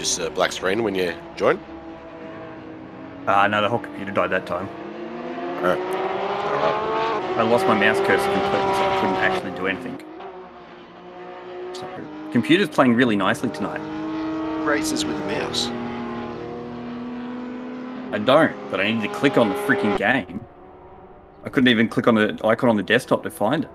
just uh, black screen when you join. Ah, no, the whole computer died that time. Alright. Alright. I lost my mouse cursor completely, so I couldn't actually do anything. So, computer's playing really nicely tonight. Races with the mouse. I don't, but I need to click on the freaking game. I couldn't even click on the icon on the desktop to find it.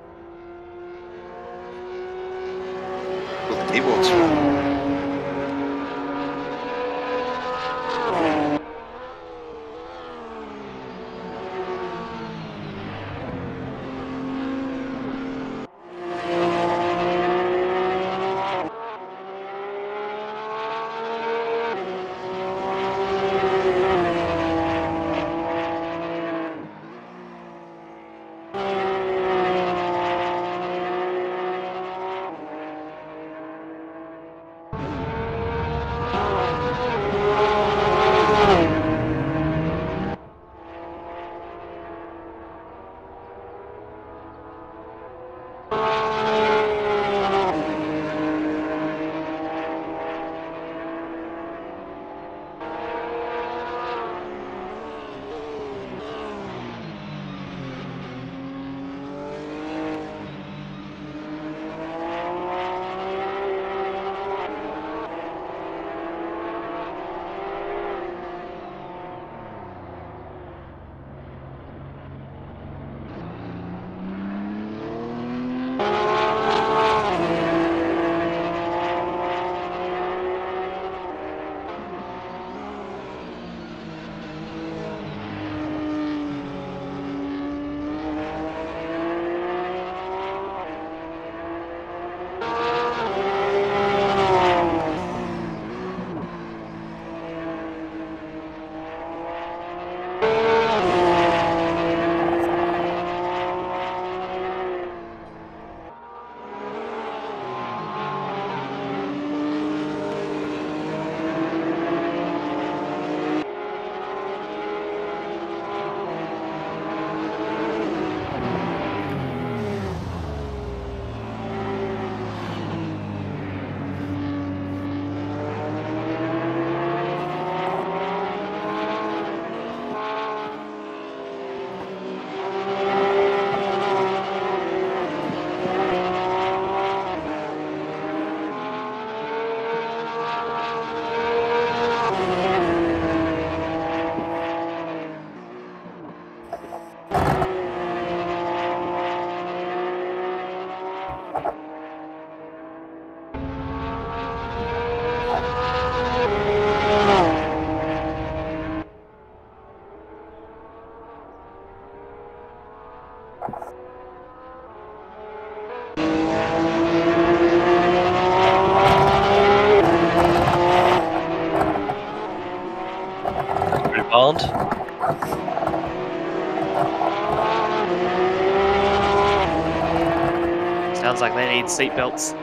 Need seatbelts.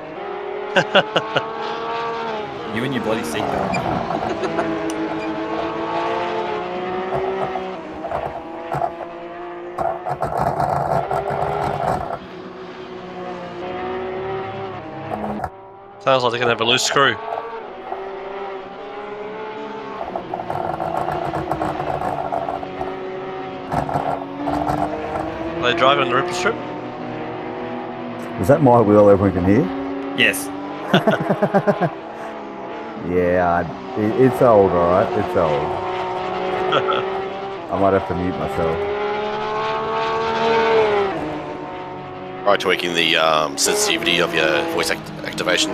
You and your bloody seatbelt. Sounds like they're gonna have a loose screw. Are they driving on the Ripple Strip? Is that my wheel everyone can hear? Yes. Yeah, it, it's old, alright? It's old. I might have to mute myself. Try tweaking the um, sensitivity of your voice act- activation.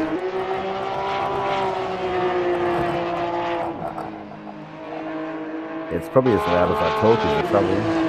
It's probably as loud as I talk is the trouble.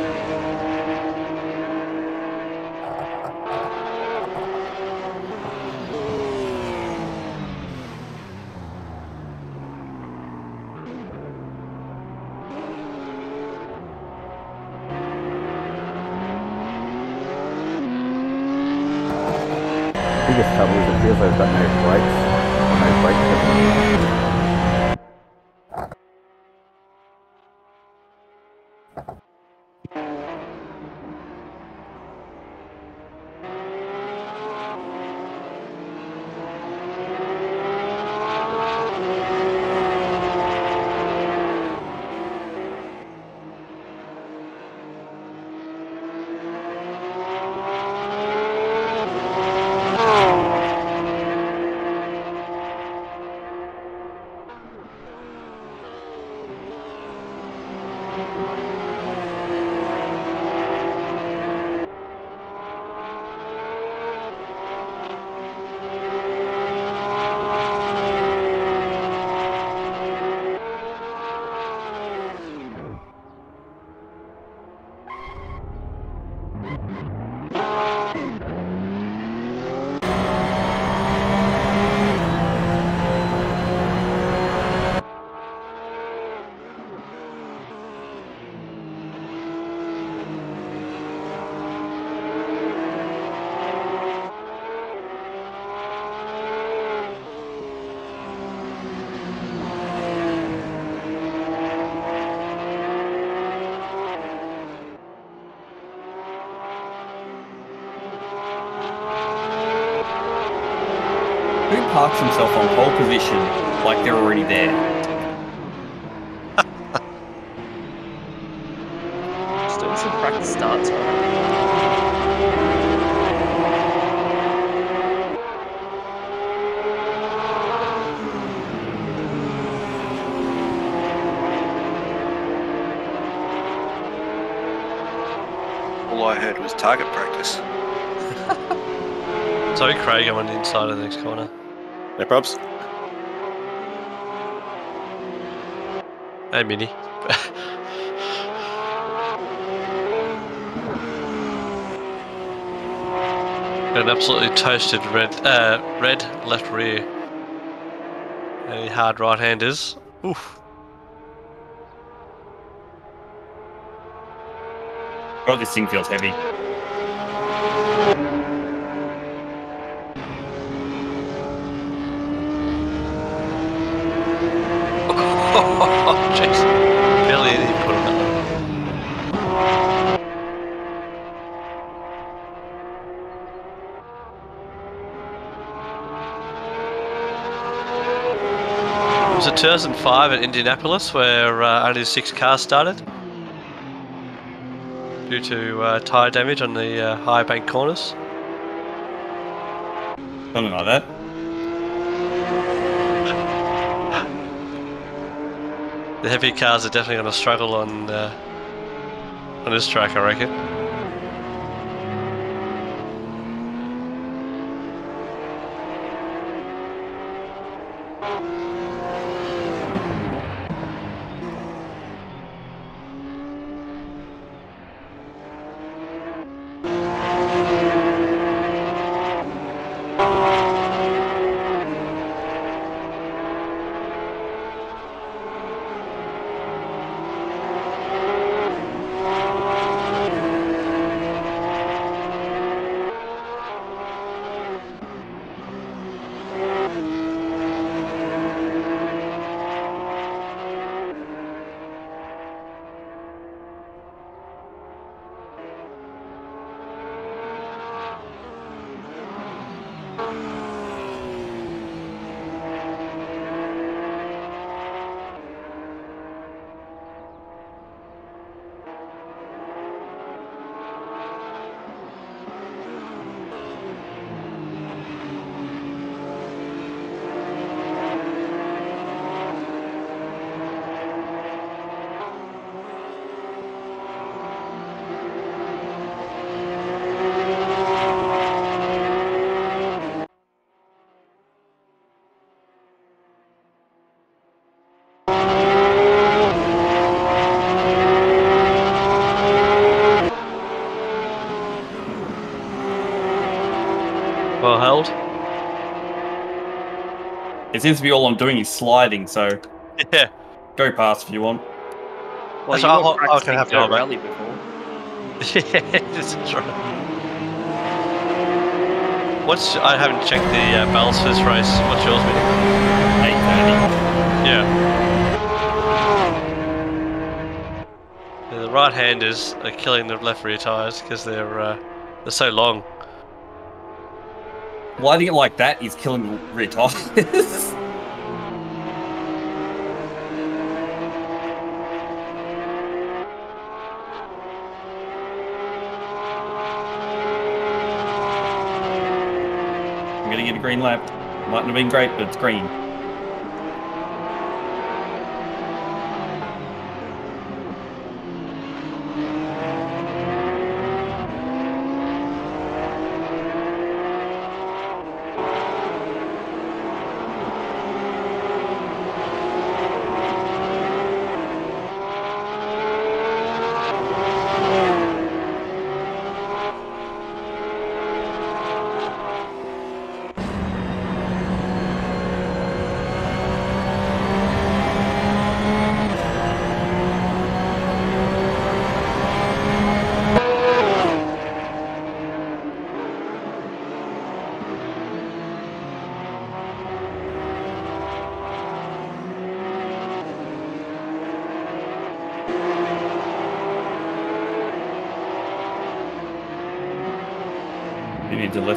Inside of the next corner. No probs. Hey, Mini. Got an absolutely toasted red, uh, red left rear. Any hard right-handers? Oof. God, this thing feels heavy. Oh, jeez. Barely any put on that one. It was a 2005 at Indianapolis where uh, only six cars started due to uh, tyre damage on the uh, high bank corners. Something like that. The heavy cars are definitely going to struggle on uh, on this track, I reckon. Well held. It seems to be all I'm doing is sliding, so Yeah. go past if you want. Well, That's you all- were I- I can practicing have to dirt hold rally before. yeah, this is. What's I haven't checked the uh, balance for this race. What's yours, Mitty? Eight thirty. Yeah. Yeah, The right-handers are killing the left rear tires because they're uh, they're so long. Lighting it like that is killing the rear. I'm gonna get a green lap. Mightn't have been great, but it's green.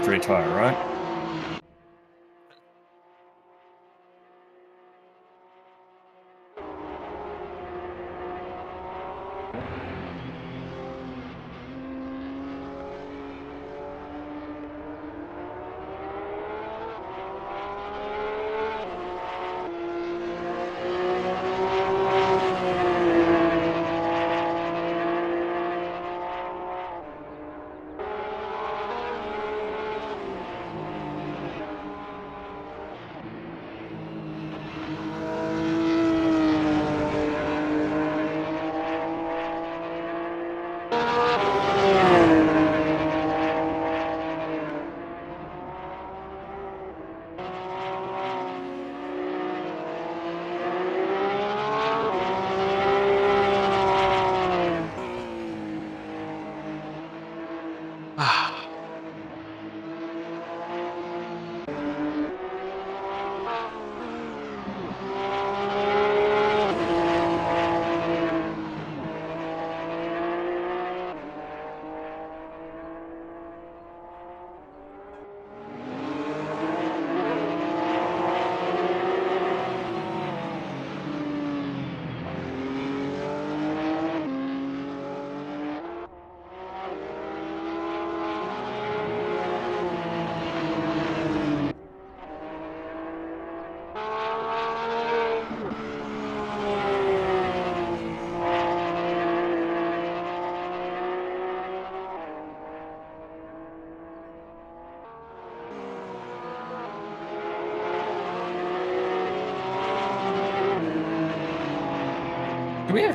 You need the left rear tire, right?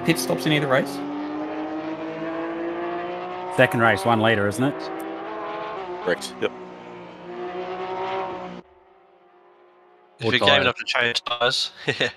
Pit stops in either race? Second race, one later, isn't it? Correct. Yep. If Or you're game enough to change tires, yeah.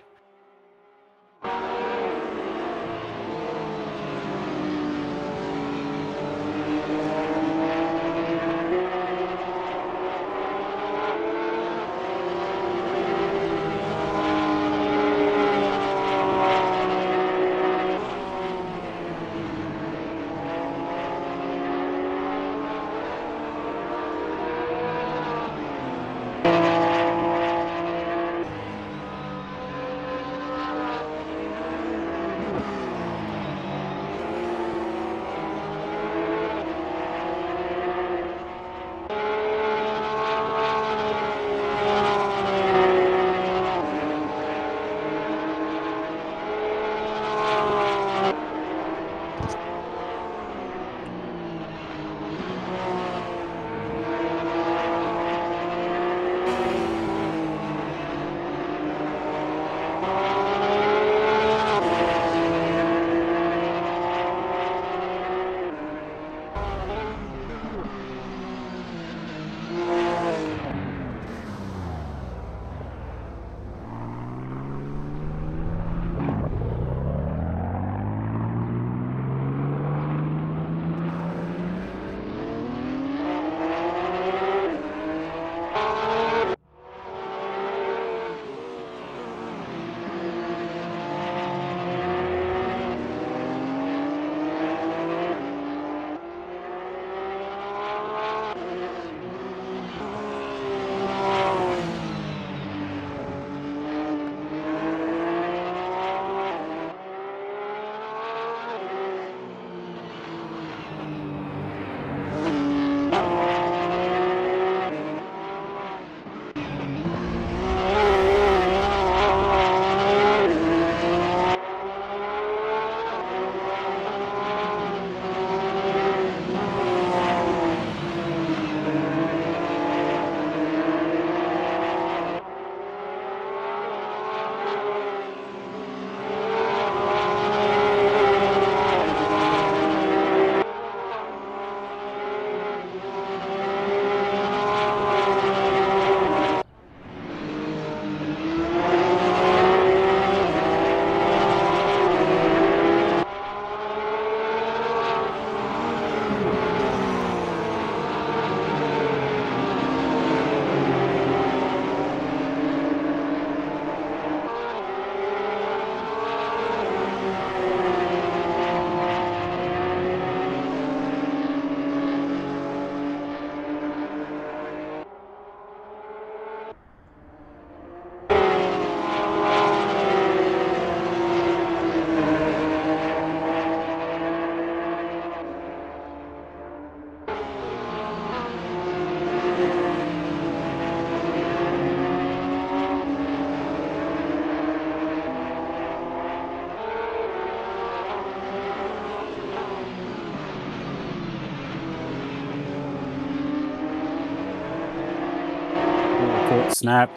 Snap.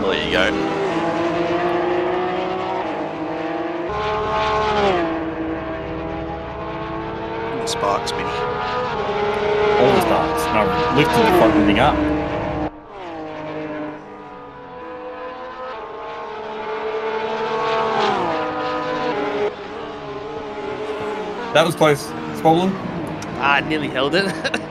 Well, there you go. Sparks, Mini. All the starts. And I lifted the fucking thing up. That was close. Swollen. I nearly held it.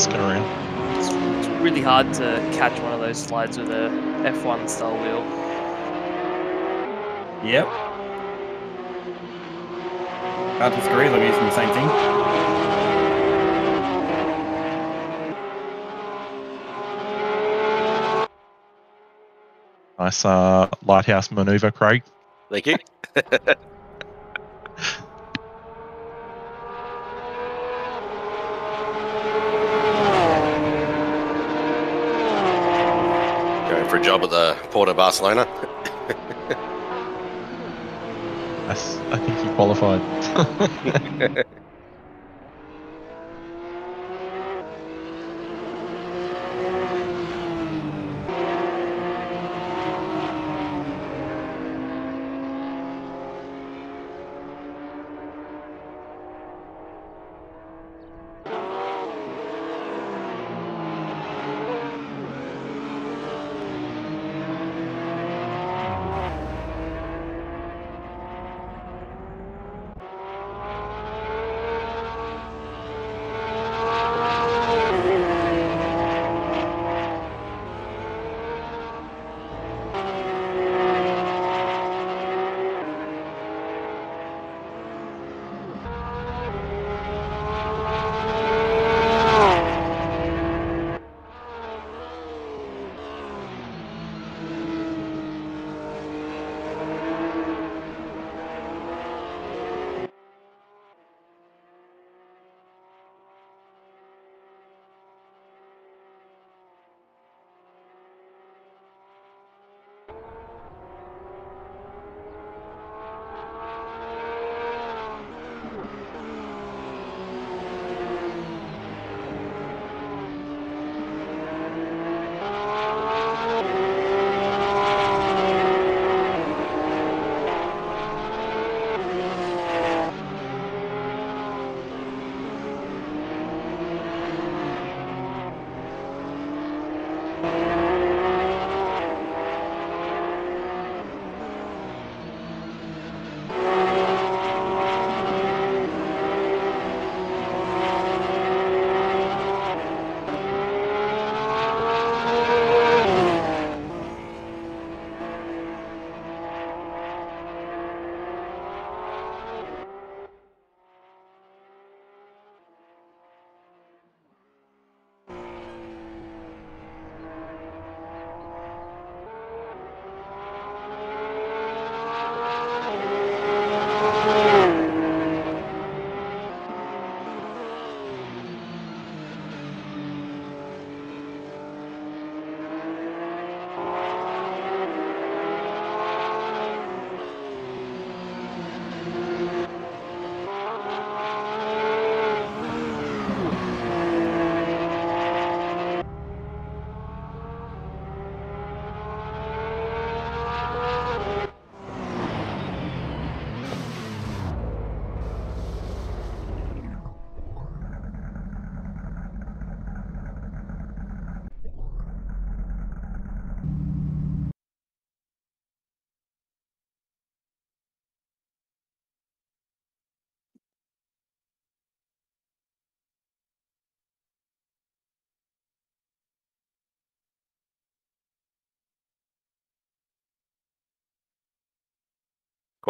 Guys, go around. it's, it's really hard to catch one of those slides with a F1 style wheel. Yep. Hard to disagree. They're using the same thing. Nice uh, lighthouse maneuver, Craig. Thank you. for a job at the Port of Barcelona. That's, I think you qualified.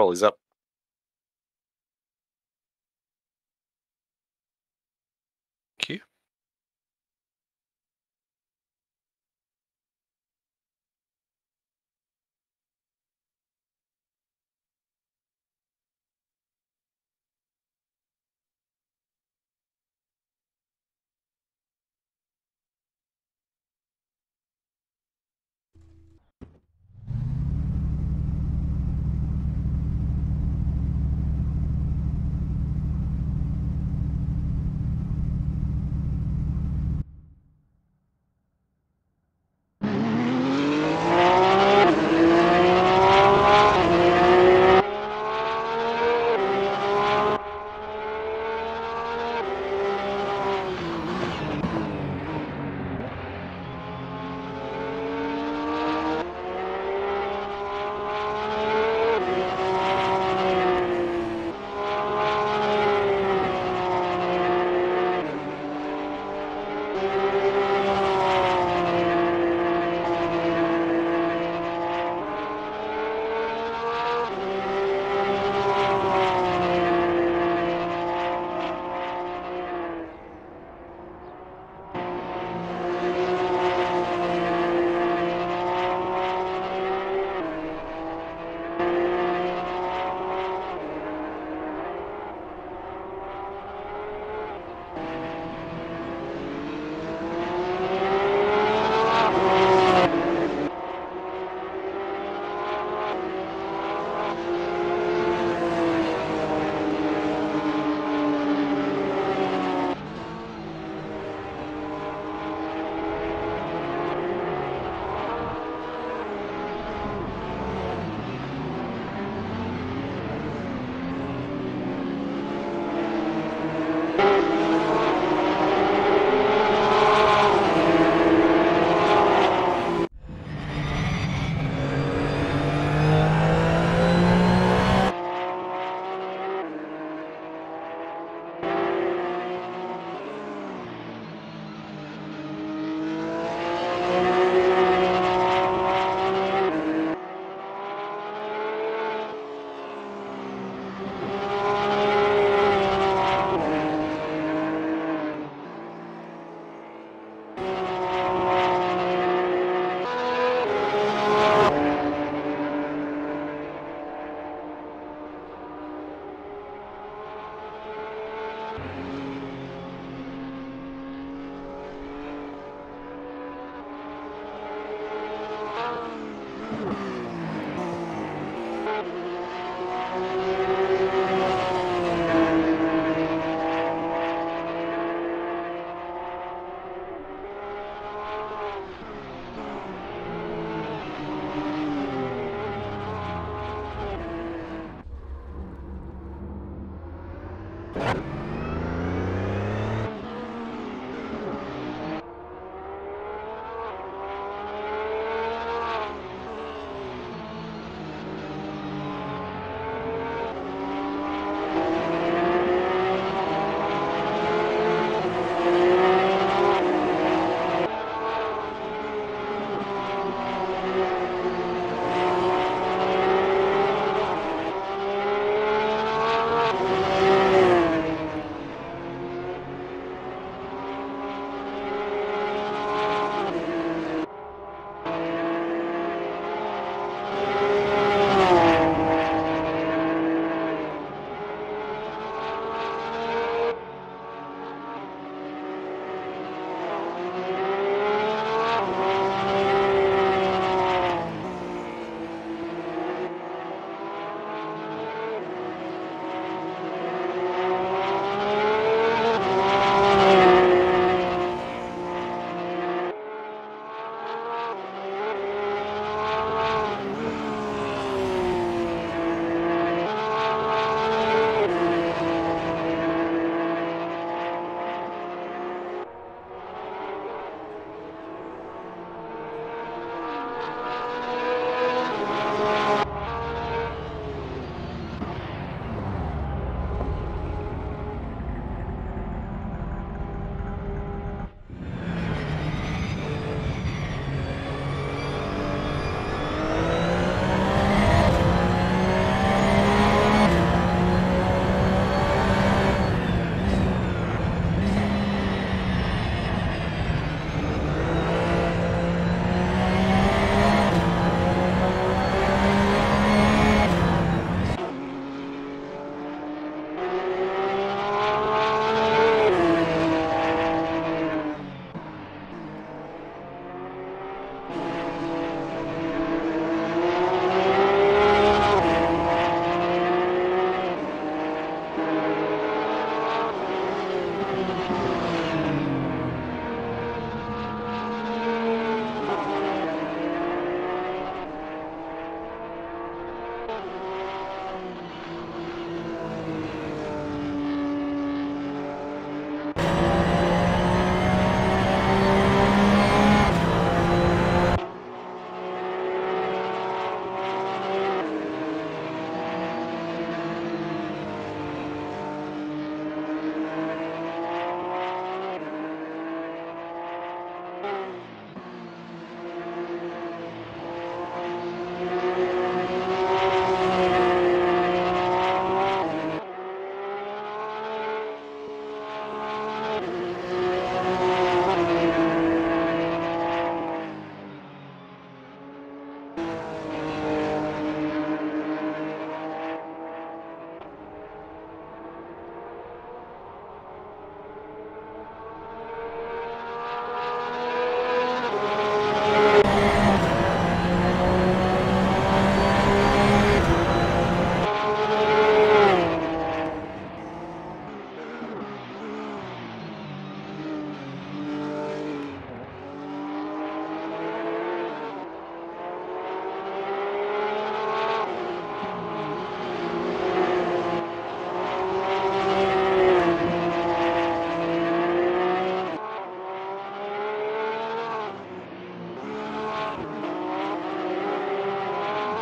Quality's up.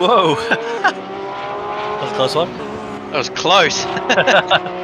Whoa! that was a close one. That was close.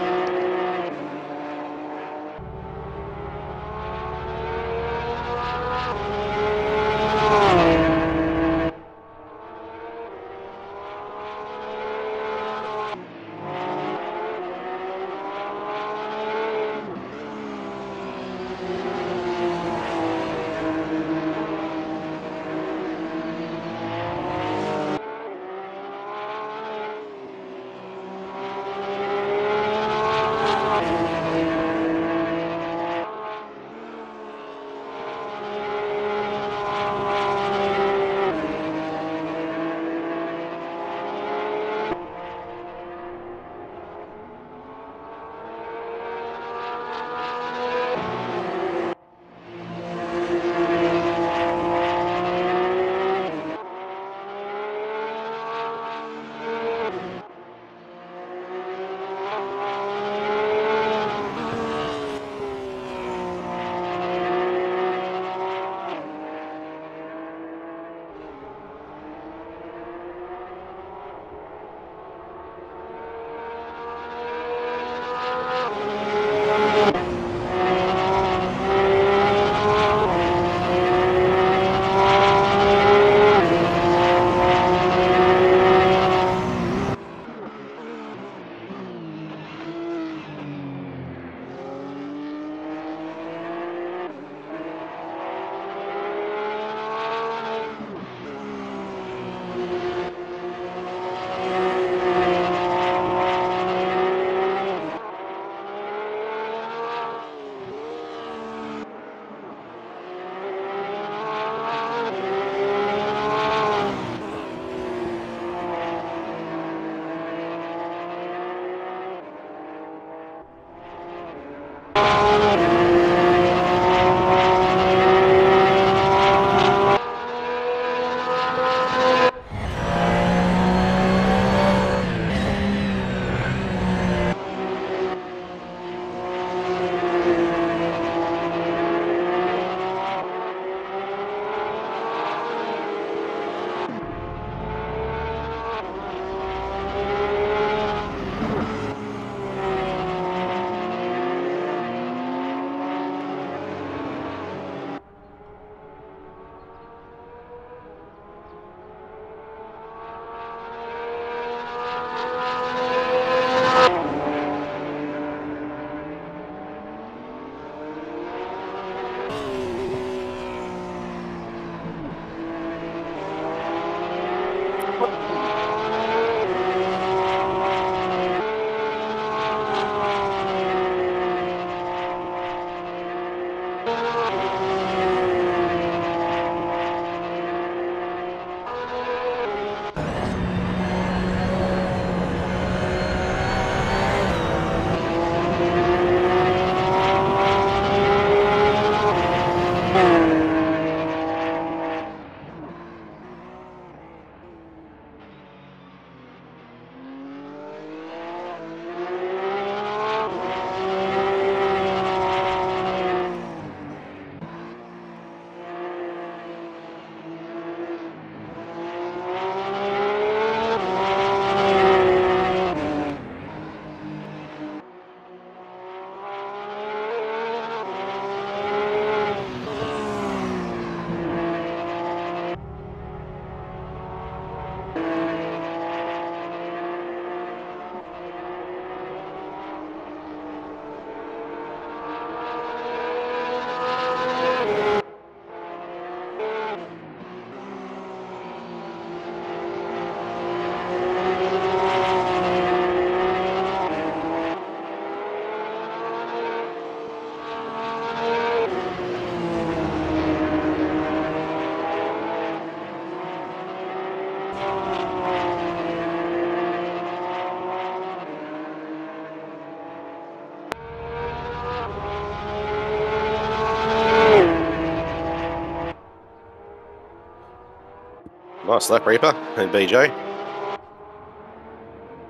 Nice lap, Reaper and BJ.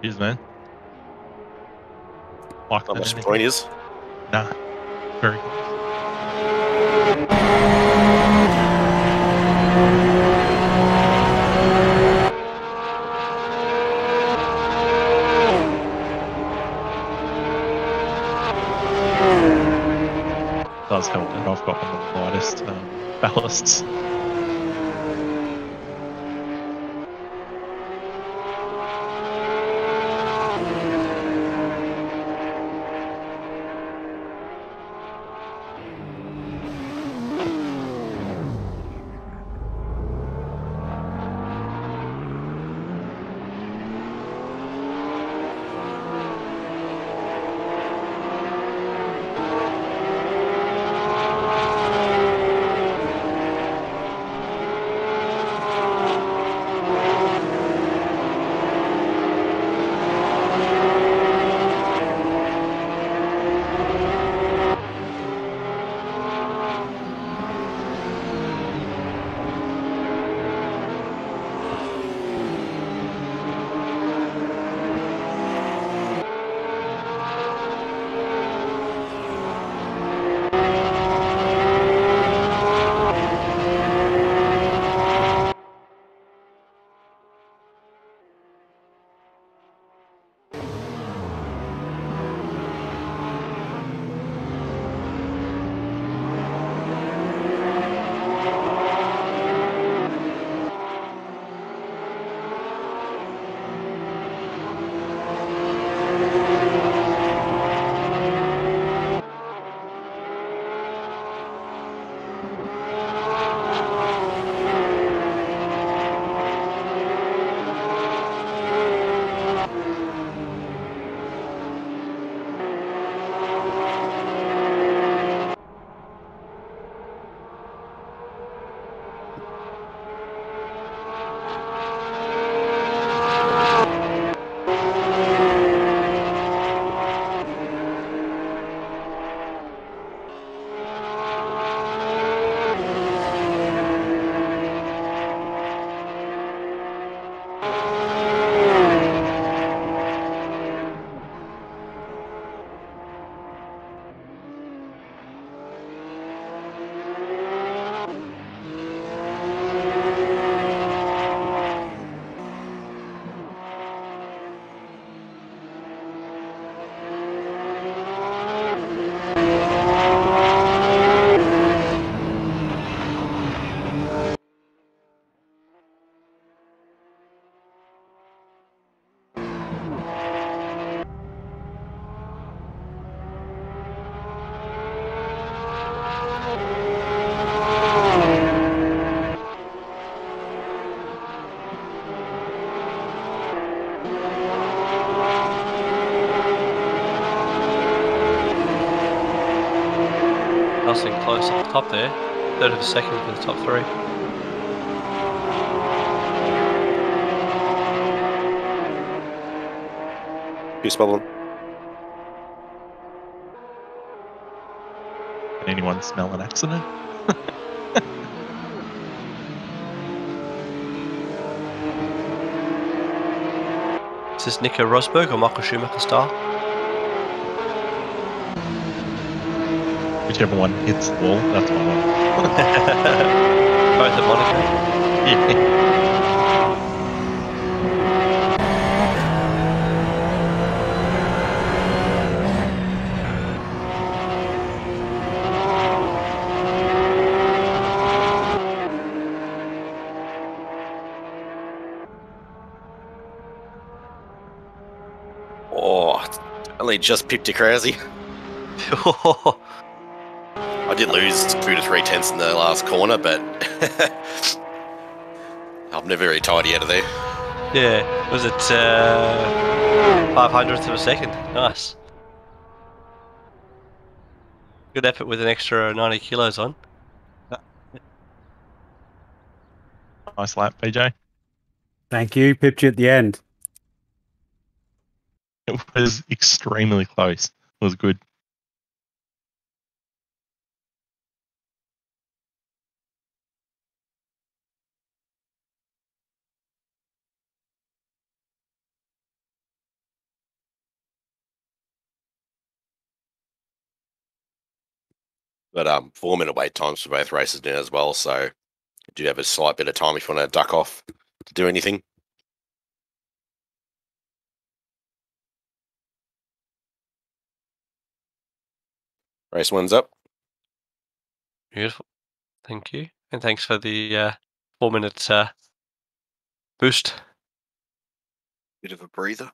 Cheers, man. Like Not much point is. Nah. Very close. Does help that I've got one of the lightest um, ballasts. Close at the top there. Third of a second for the top three. Who's spelling? Can anyone smell an accident? Is this Nico Rosberg or Michael Schumacher style? Whichever one hits the wall, that's my one. Both at Monaco. Yeah. Oh, only just pipped to crazy. I lose two to three tenths in the last corner, but I'm never very tidy out of there. yeah, was it uh, five hundredths of a second? Nice. Good effort with an extra 90 kilos on. Nice lap, BJ. Thank you. Pipped you at the end. It was extremely close. It was good. But um, four minute wait times for both races now as well. So do you have a slight bit of time if you want to duck off to do anything? Race one's up. Beautiful. Thank you. And thanks for the uh, four minute uh, boost. Bit of a breather.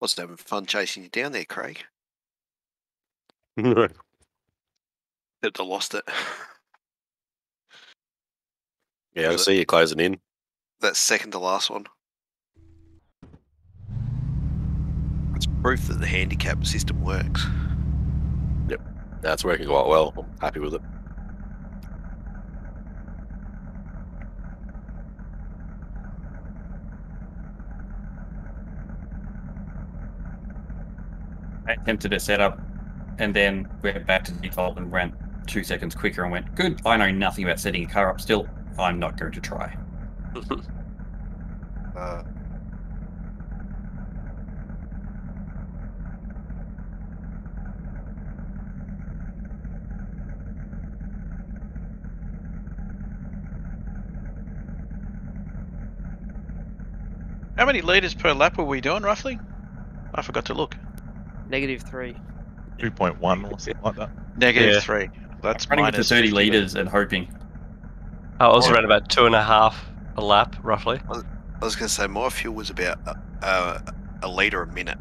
Wasn't having fun chasing you down there, Craig. yeah, Except I lost it. Yeah, I Was it- see you closing in. That second to last one. It's proof that the handicap system works. Yep, that's working quite well. I'm happy with it. I attempted a setup and then went back to default and went two seconds quicker and went, good, I know nothing about setting a car up still. I'm not going to try. Uh, How many litres per lap were we doing roughly? I forgot to look. Negative three. 2.1 or something like that. Negative Yeah. three. That's running with the minus 30 litres and hoping. I was Or- around about two and a half a lap, roughly. I was going to say my fuel was about uh, uh, a litre a minute.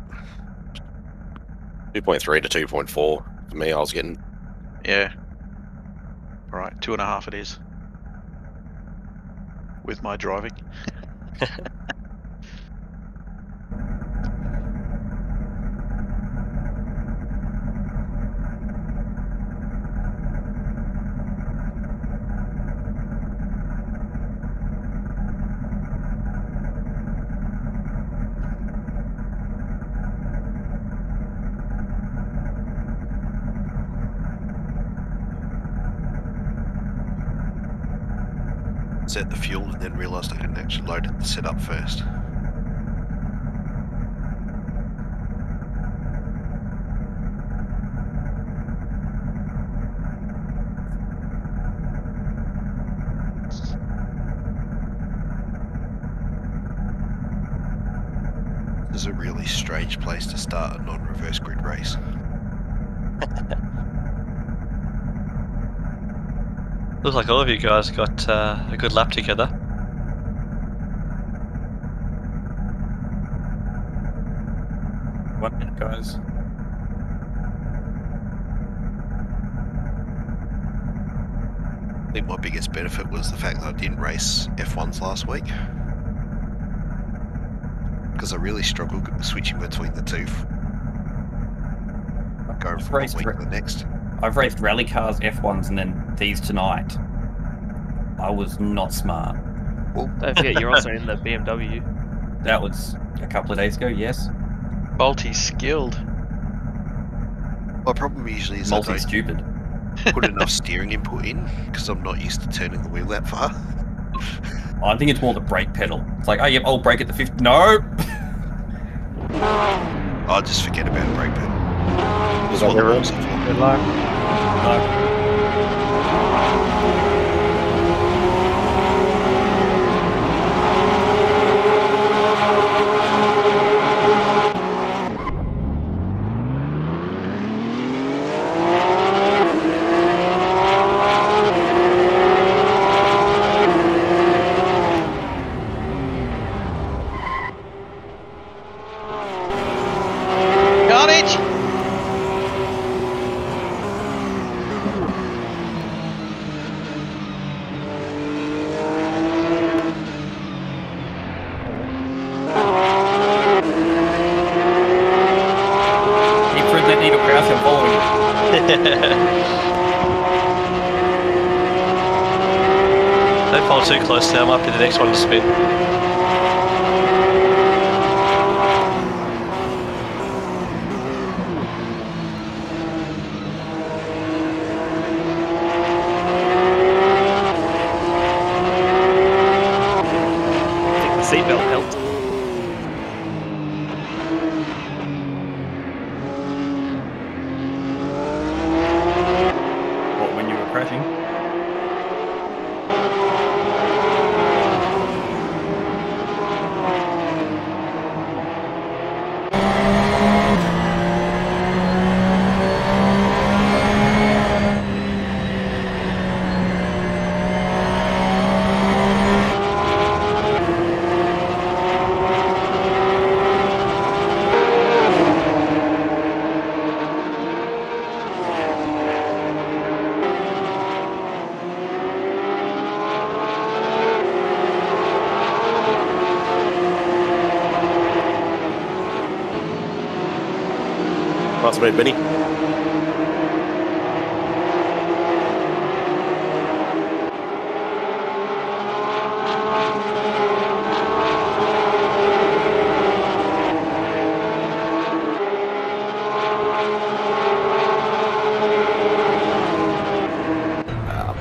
2.3 to 2.4 for me. I was getting Yeah. Alright, two and a half it is. With my driving. Set the fuel and then realised I hadn't actually loaded the setup first. This is a really strange place to start a non-reverse grid race. Looks like all of you guys got uh, a good lap together. One minute, guys. I think my biggest benefit was the fact that I didn't race F1s last week. Because I really struggled switching between the two. Going from one week to the next. I've raced rally cars, F1s, and then these tonight. I was not smart. Don't forget, you're also in the BMW. That was a couple of days ago, yes. Multi-skilled. My problem usually is I Multi stupid. put enough steering input in because I'm not used to turning the wheel that far. I think it's more the brake pedal. It's like, oh, yep, I'll brake at the fifth. No! I'll just forget about the brake pedal. That's that what the rules are for. Good luck. No.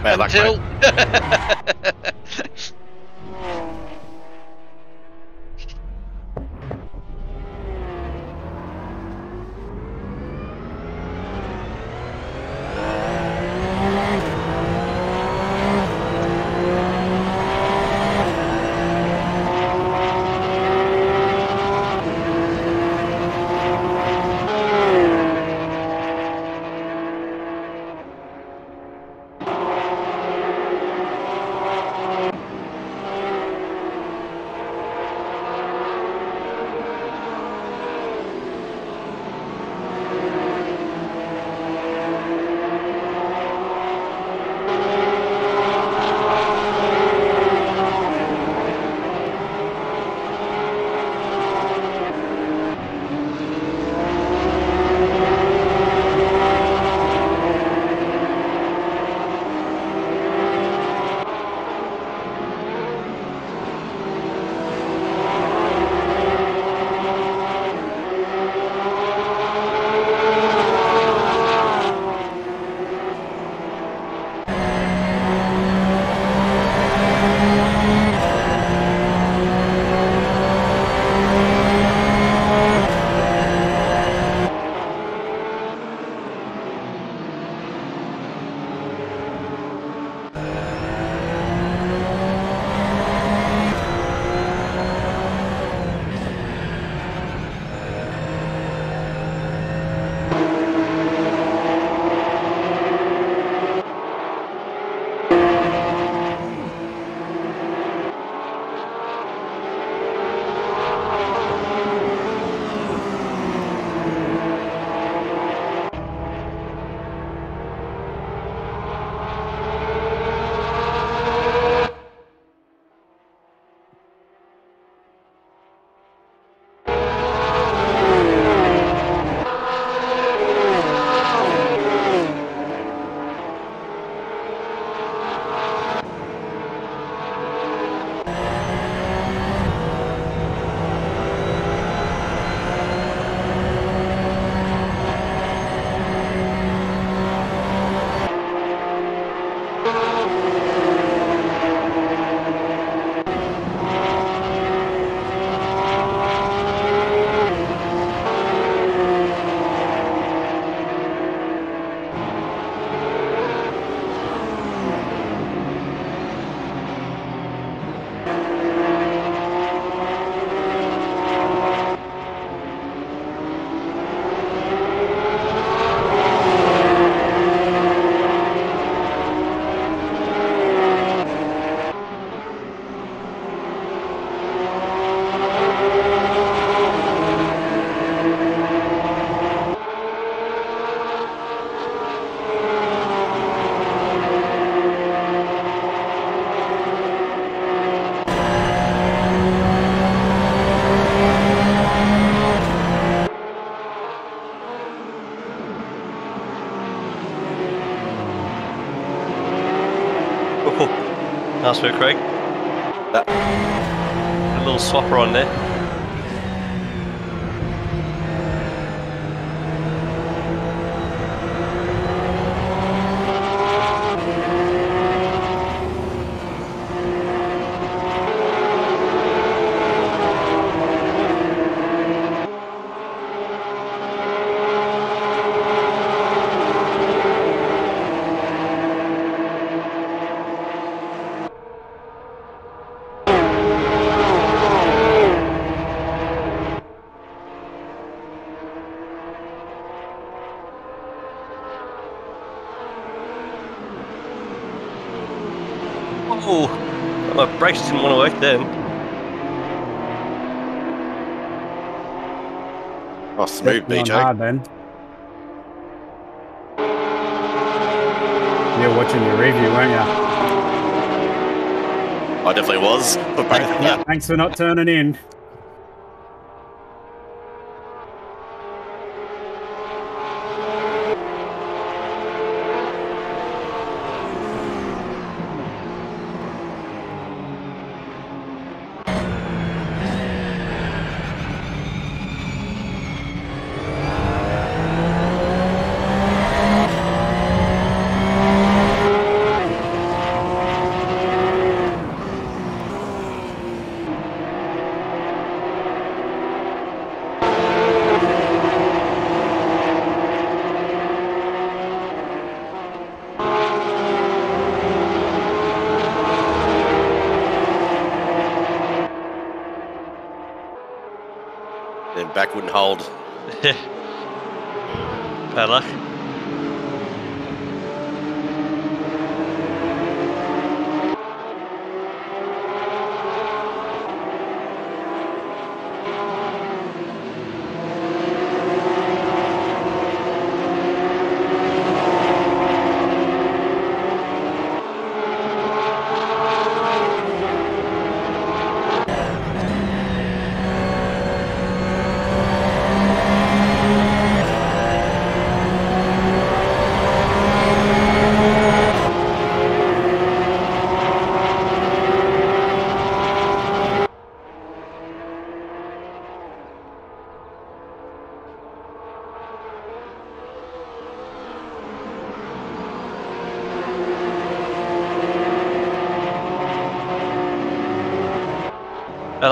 Bad luck. Until. Craig. brakes didn't want to work then. Oh, smooth, BJ. Hard, then. You're watching the review, weren't you? I definitely was. Thanks for not turning in.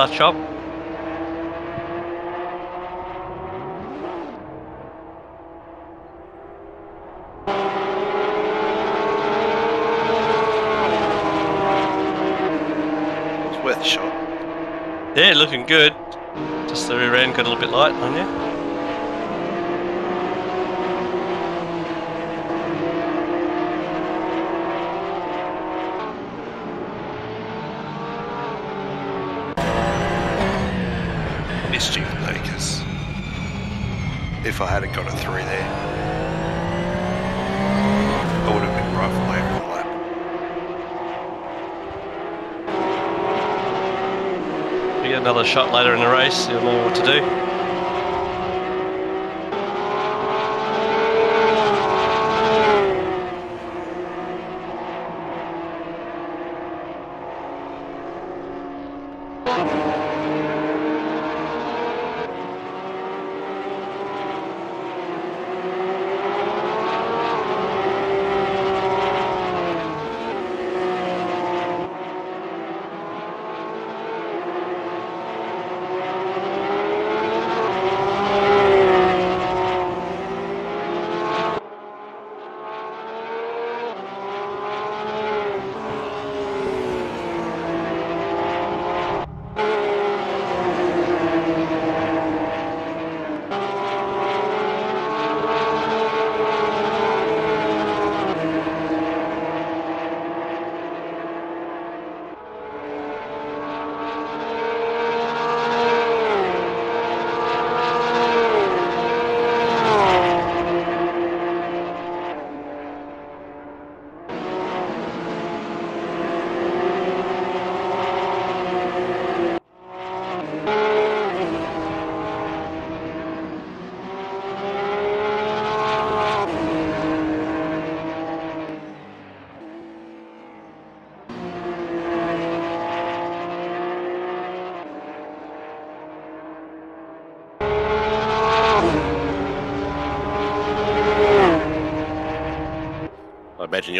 glass shop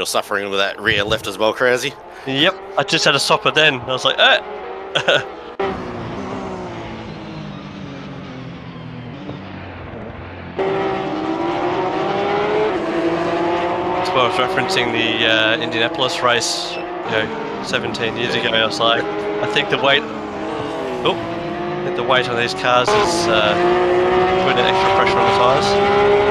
you're suffering with that rear left as well, Crazy. Yep, I just had a stopper then. I was like, eh. Why I was referencing the uh, Indianapolis race, you know, 17 years ago. I was like, I think the weight, oh, the weight on these cars is uh, putting extra pressure on the tyres.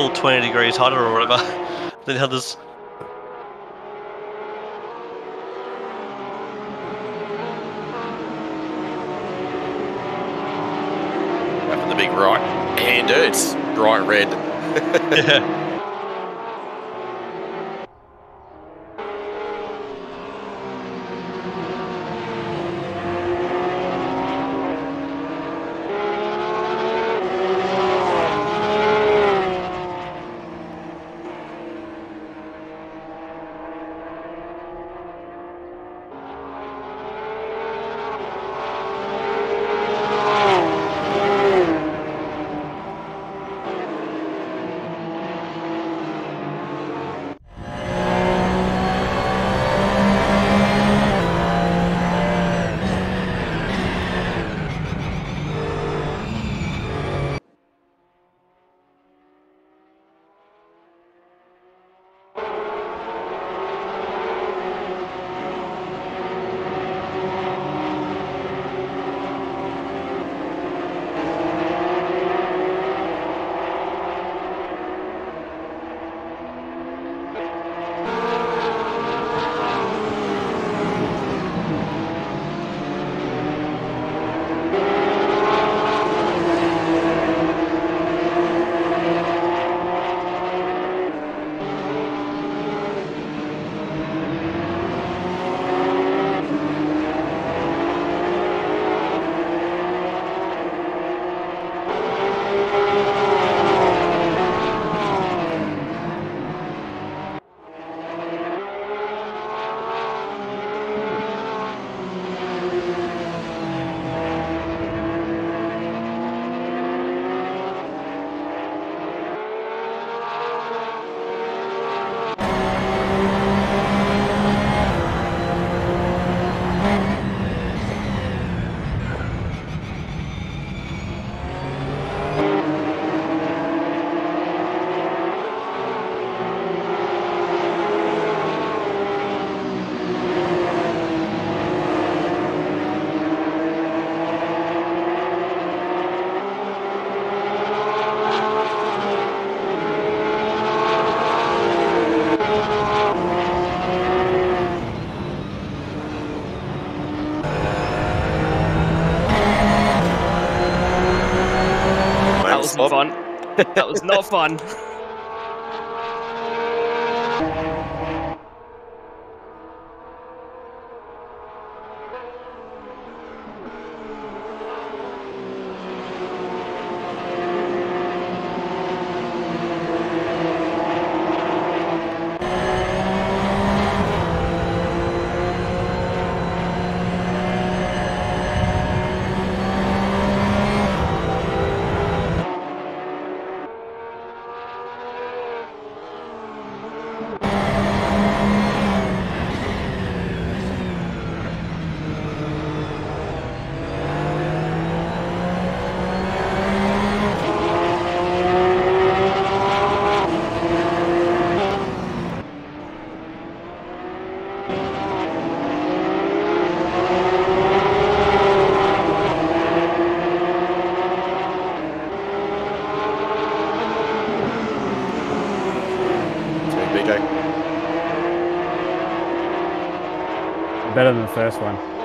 So 20 degrees hotter or whatever than the others. Up in the big right hander, it's bright red. yeah. That was not fun. BJ. Better than the first one.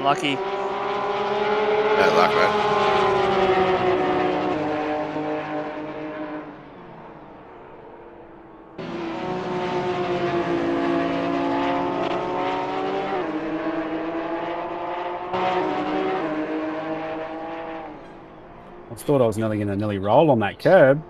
Unlucky. Bad luck, mate. I thought I was nearly going to nearly roll on that curb.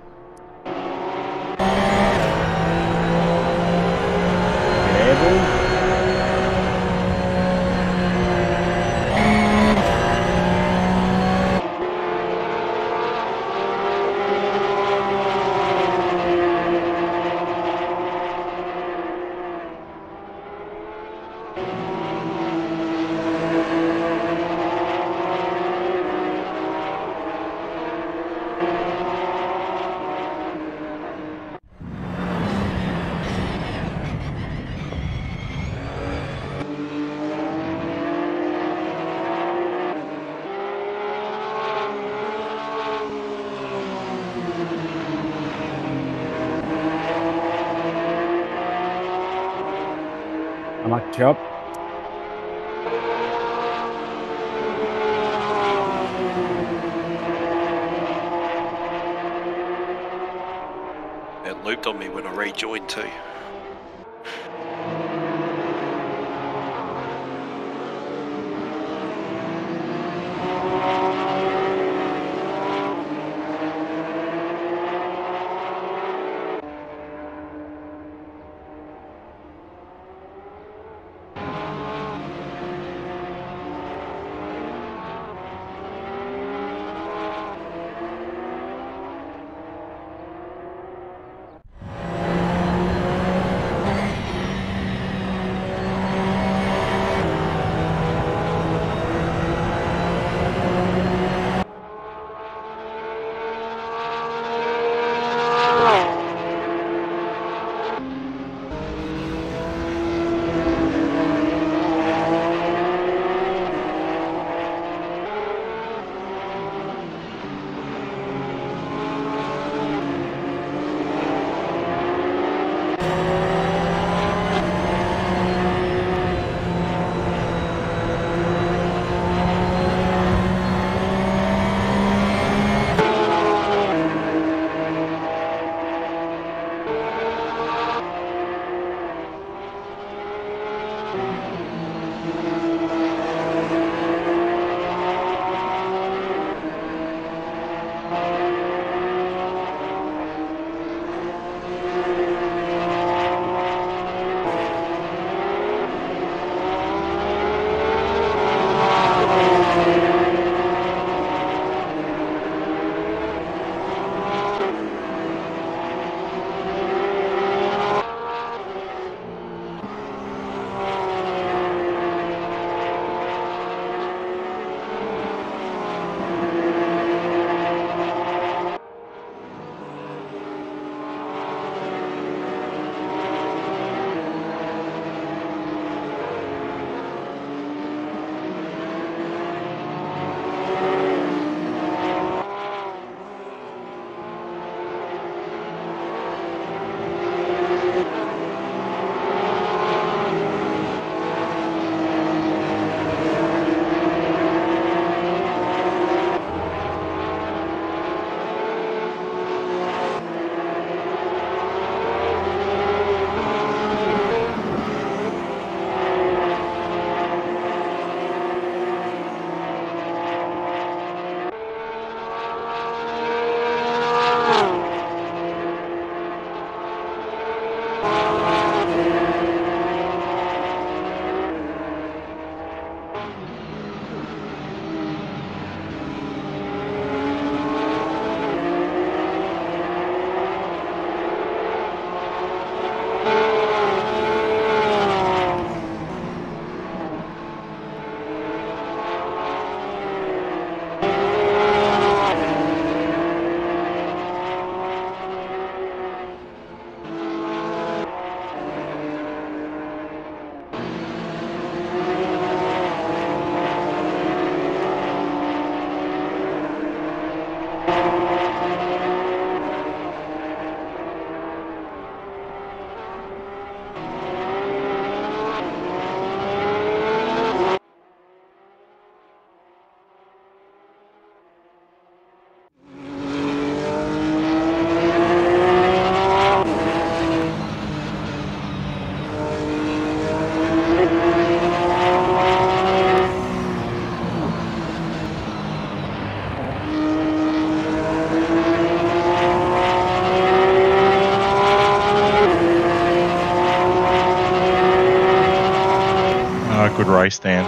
Good race, Dan.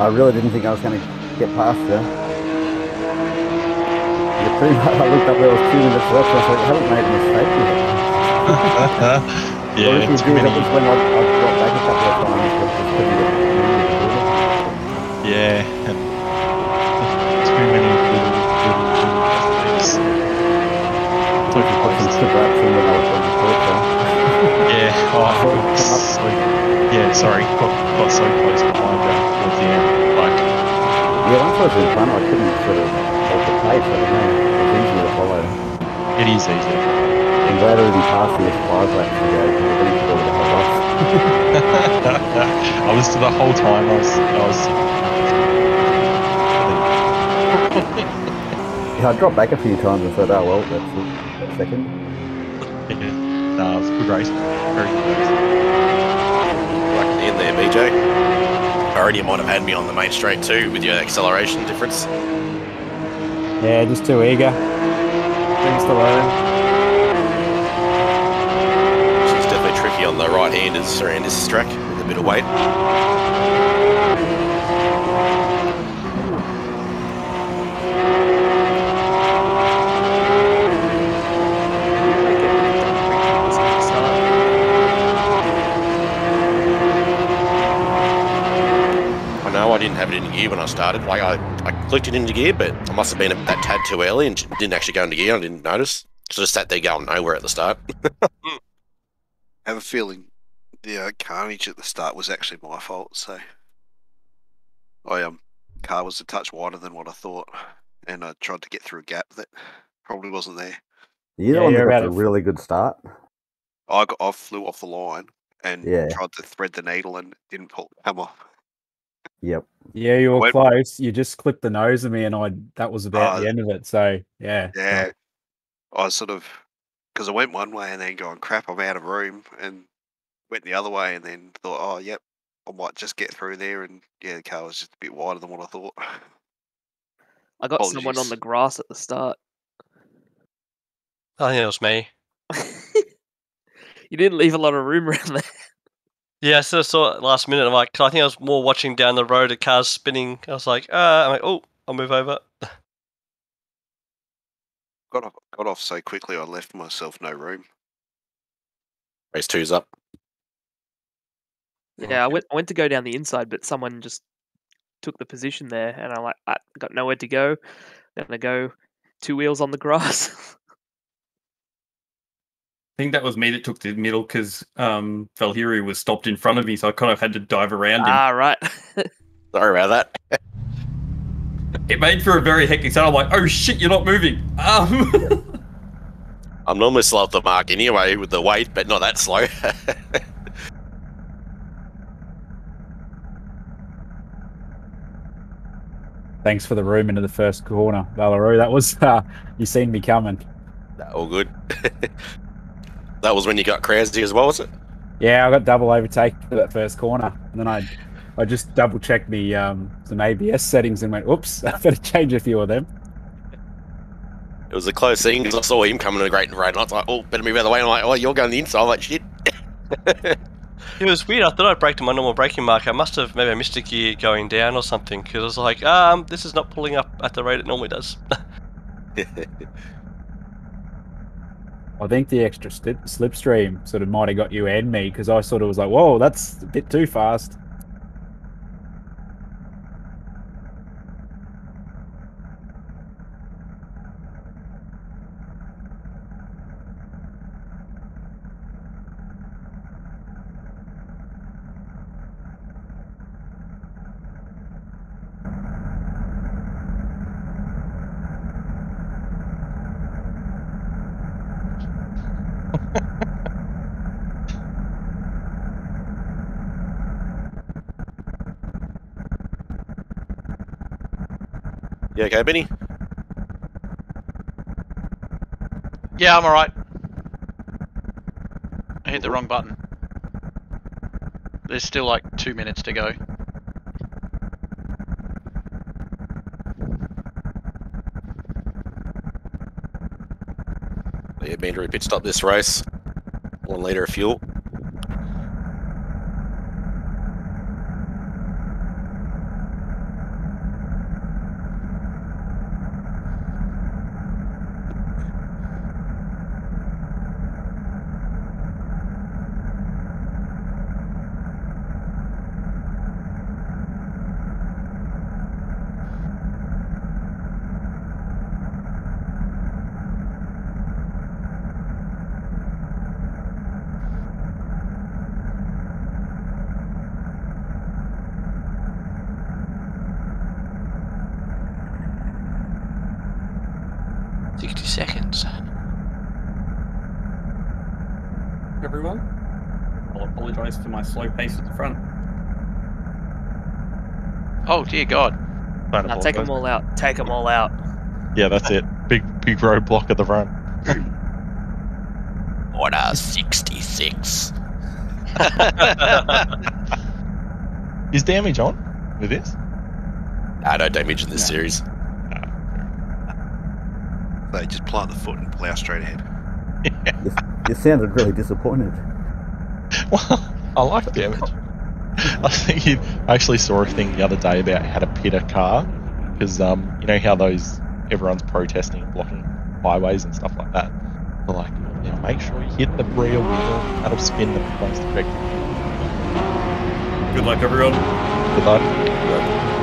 I really didn't think I was going to get past you. You pretty much, I looked up there was two minutes left. I was like, I haven't made a mistake yet. yeah, Or if too did, many. when I, I back a couple of times, but just couldn't get the movement to do it. Yeah, and too many little, little, little mistakes. Took some Totally skip laps and then I was on the torture. Yeah, oh, Come it was up- so, yeah, sorry, got, got so close behind you towards the end. Like, Yeah, once I was in front, I couldn't sort of hold the pace. I don't know. It was easier to follow. it is easy. I'm glad I didn't pass with five laps to go I didn't know where the I was. I was the whole time. I was. I was. Yeah, I dropped back a few times and said, oh well, that's it. That's second. Yeah, no, it was a good race. Very good race. Like at the end there, BJ. I already might have had me on the main straight too with your acceleration difference. Yeah, just too eager. Things to learn. Is definitely tricky on the right-handers around this track with a bit of weight. Make it really dumb quick as you start. I know I didn't have it in gear when I started. Like I, I clicked it into gear, but I must have been a, that tad too early and didn't actually go into gear. I didn't notice. So just sat there going nowhere at the start. I have a feeling the uh, carnage at the start was actually my fault. So, I um, car was a touch wider than what I thought, and I tried to get through a gap that probably wasn't there. You're the Yeah, one you're about a really good start. I got, I flew off the line and Yeah. tried to thread the needle and didn't pull come off. Yep. Yeah, you were close. You just clipped the nose of me, and I that was about Oh, the end of it. So yeah, Yeah, I sort of because I went one way and then going crap, I'm out of room, and went the other way and then thought, oh yep, I might just get through there, and yeah, the car was just a bit wider than what I thought. I got someone on the grass at the start. I think it was me. you didn't leave a lot of room around there. Yeah, I sort of saw it last minute. I'm like, 'cause I think I was more watching down the road, the cars spinning. I was like, uh, I'm like, oh, I'll move over. got off, got off so quickly, I left myself no room. Race two's up. Yeah, I went I went to go down the inside, but someone just took the position there, and I'm like, I got nowhere to go. I'm Gonna go two wheels on the grass. I think that was me that took the middle because um, Valhiri was stopped in front of me, so I kind of had to dive around him. ah, right. Sorry about that. it made for a very hectic sound. I'm like, oh shit, you're not moving. Um, I'm normally slow at the mark anyway with the weight, but not that slow. thanks for the room into the first corner, Valerie. That was uh, you seen me coming. All good. That was when you got crazy as well, was it? Yeah, I got double overtake for that first corner, and then I I just double checked the um, some ABS settings and went, oops, I better change a few of them. It was a close thing because I saw him coming in a great and right, and I was like, oh, better move out of the way. And I'm like, oh, you're going the inside. I'm like, shit. It was weird. I thought I'd break to my normal braking mark. I must have maybe I missed a gear going down or something because I was like, um, this is not pulling up at the rate it normally does. I think the extra slip, slipstream sort of might have got you and me because I sort of was like, whoa, that's a bit too fast. Benny? Yeah, I'm alright. I hit the wrong button. There's still like two minutes to go. Yeah, mandatory pit stop this race. One litre of fuel. everyone. I'll apologise for my slow pace at the front. Oh dear God. Don't Now take them all out. Take them all out. Yeah, that's it. Big big roadblock at the front. Order 66. Is damage on with this? Ah, no damage in this No. series. They just plant the foot and plow straight ahead. You, you sounded really disappointed. Well, I like damage. I was thinking, I actually saw a thing the other day about how to pit a car because um, you know how those everyone's protesting, and blocking highways and stuff like that. They're like, yeah, make sure you hit the rear wheel. That'll spin the most effectively. Good luck, everyone. Good luck. Go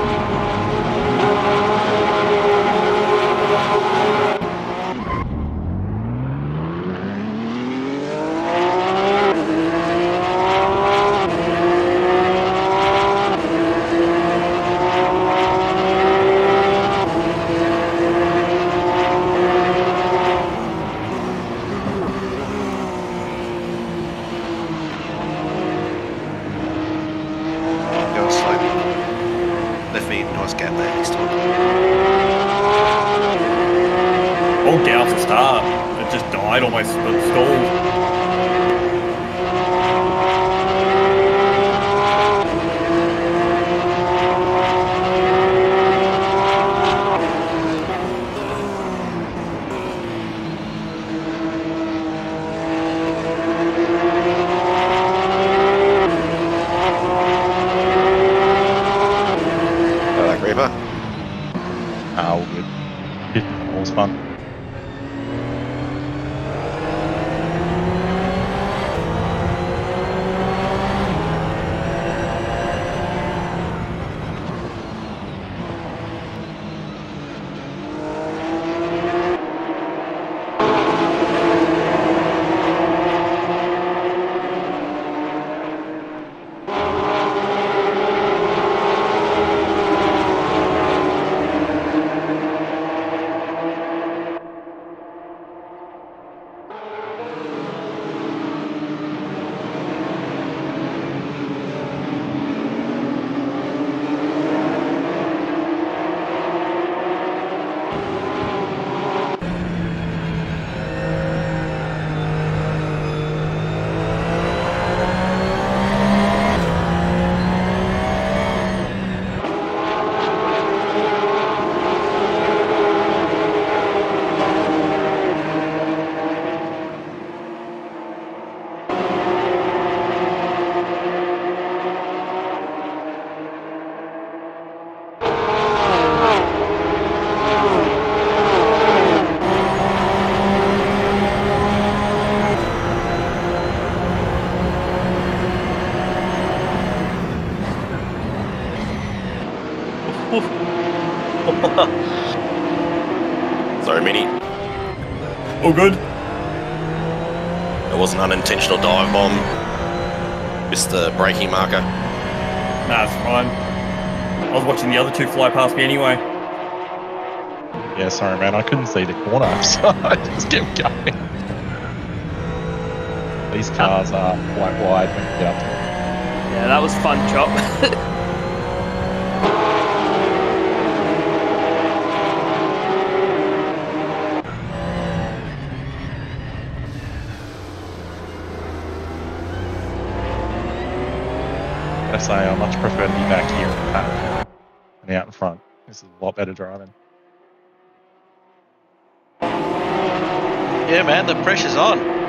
Oh, good. It was an unintentional dive bomb. Missed the braking marker. Nah, it's fine. I was watching the other two fly past me anyway. Yeah, sorry, man. I couldn't see the corner, so I just kept going. These cars are quite wide when you get up to them. Yeah, that was fun, Chop. I say I much prefer to be back here ah. in the pack than out in front. This is a lot better driving. Yeah, man, the pressure's on.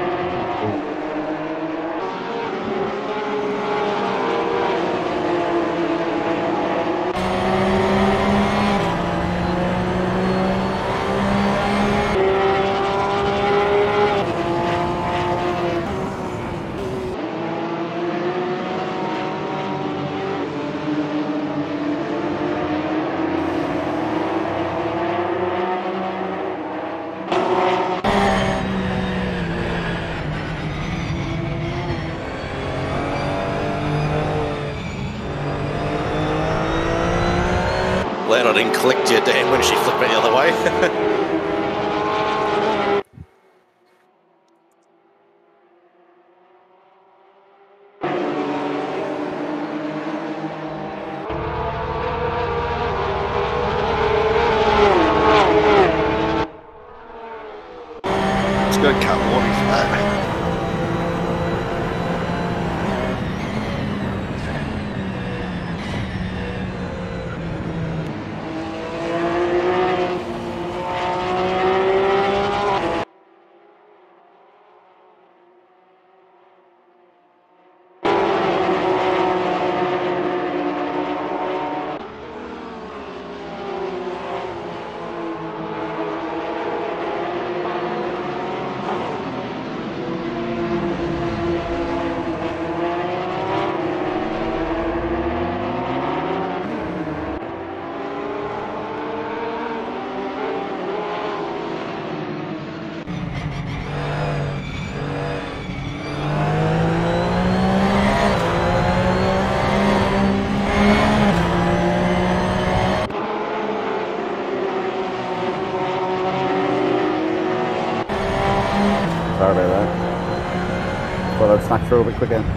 Glad I didn't click you, Dan, when she flipped me the other way. Bobby for that. Sorry about that. Thought I'd snack through a bit quicker.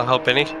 I'll help Benny.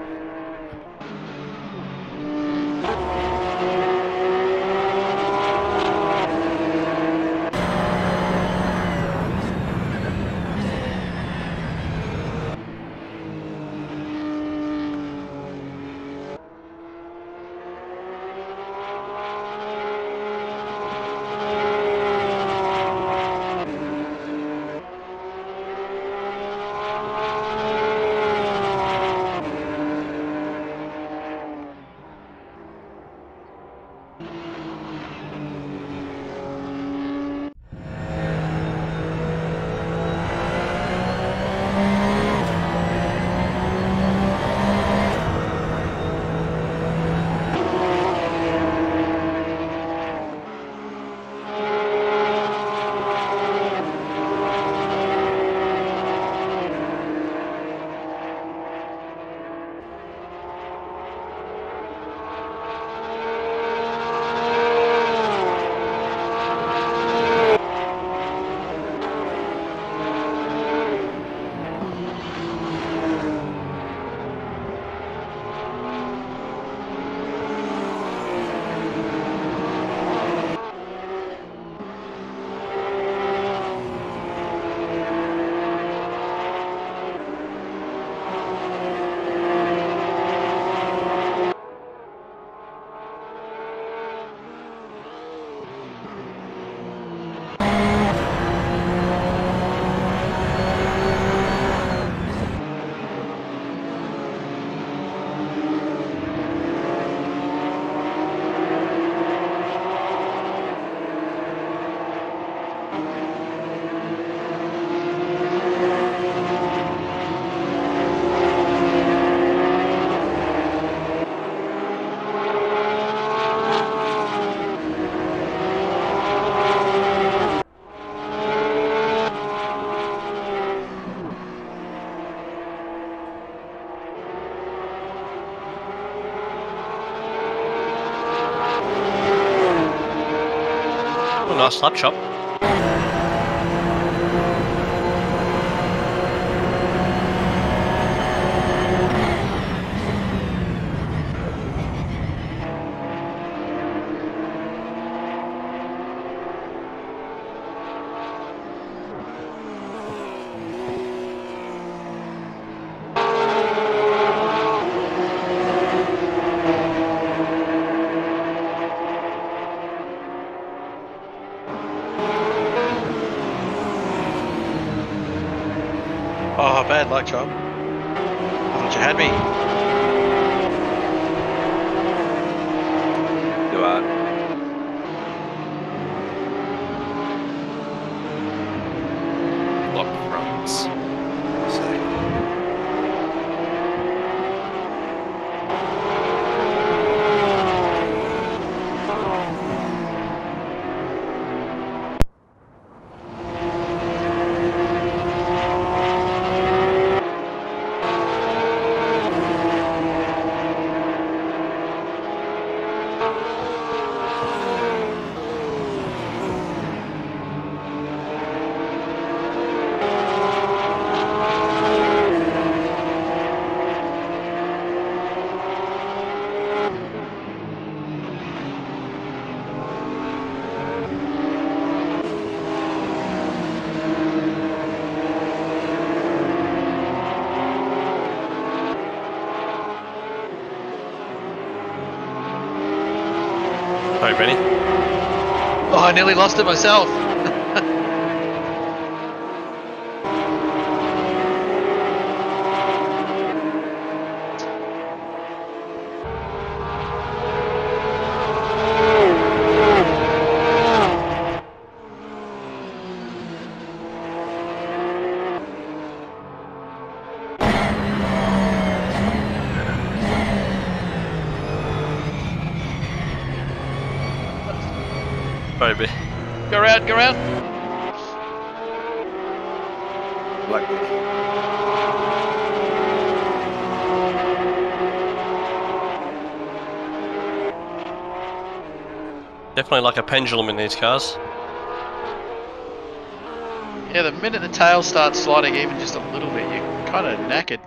Nice lap Oh, bad luck, Chop. I thought you had me. You are. Block runs. So, Sorry, Benny. Oh, I nearly lost it myself. Sorry, Benny. Go around, go around. like, Definitely like a pendulum in these cars. Yeah, the minute the tail starts sliding even just a little bit, you're kind of knackered.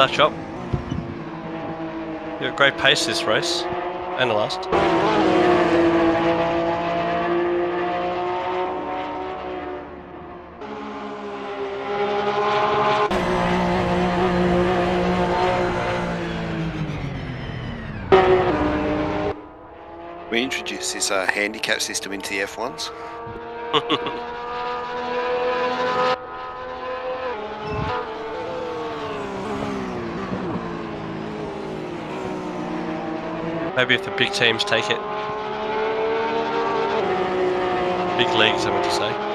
Bad luck, Chop. You got great pace this race. And the last. we introduced this uh, handicap system into the F1s. Maybe if the big teams take it. Big leagues, I meant to say.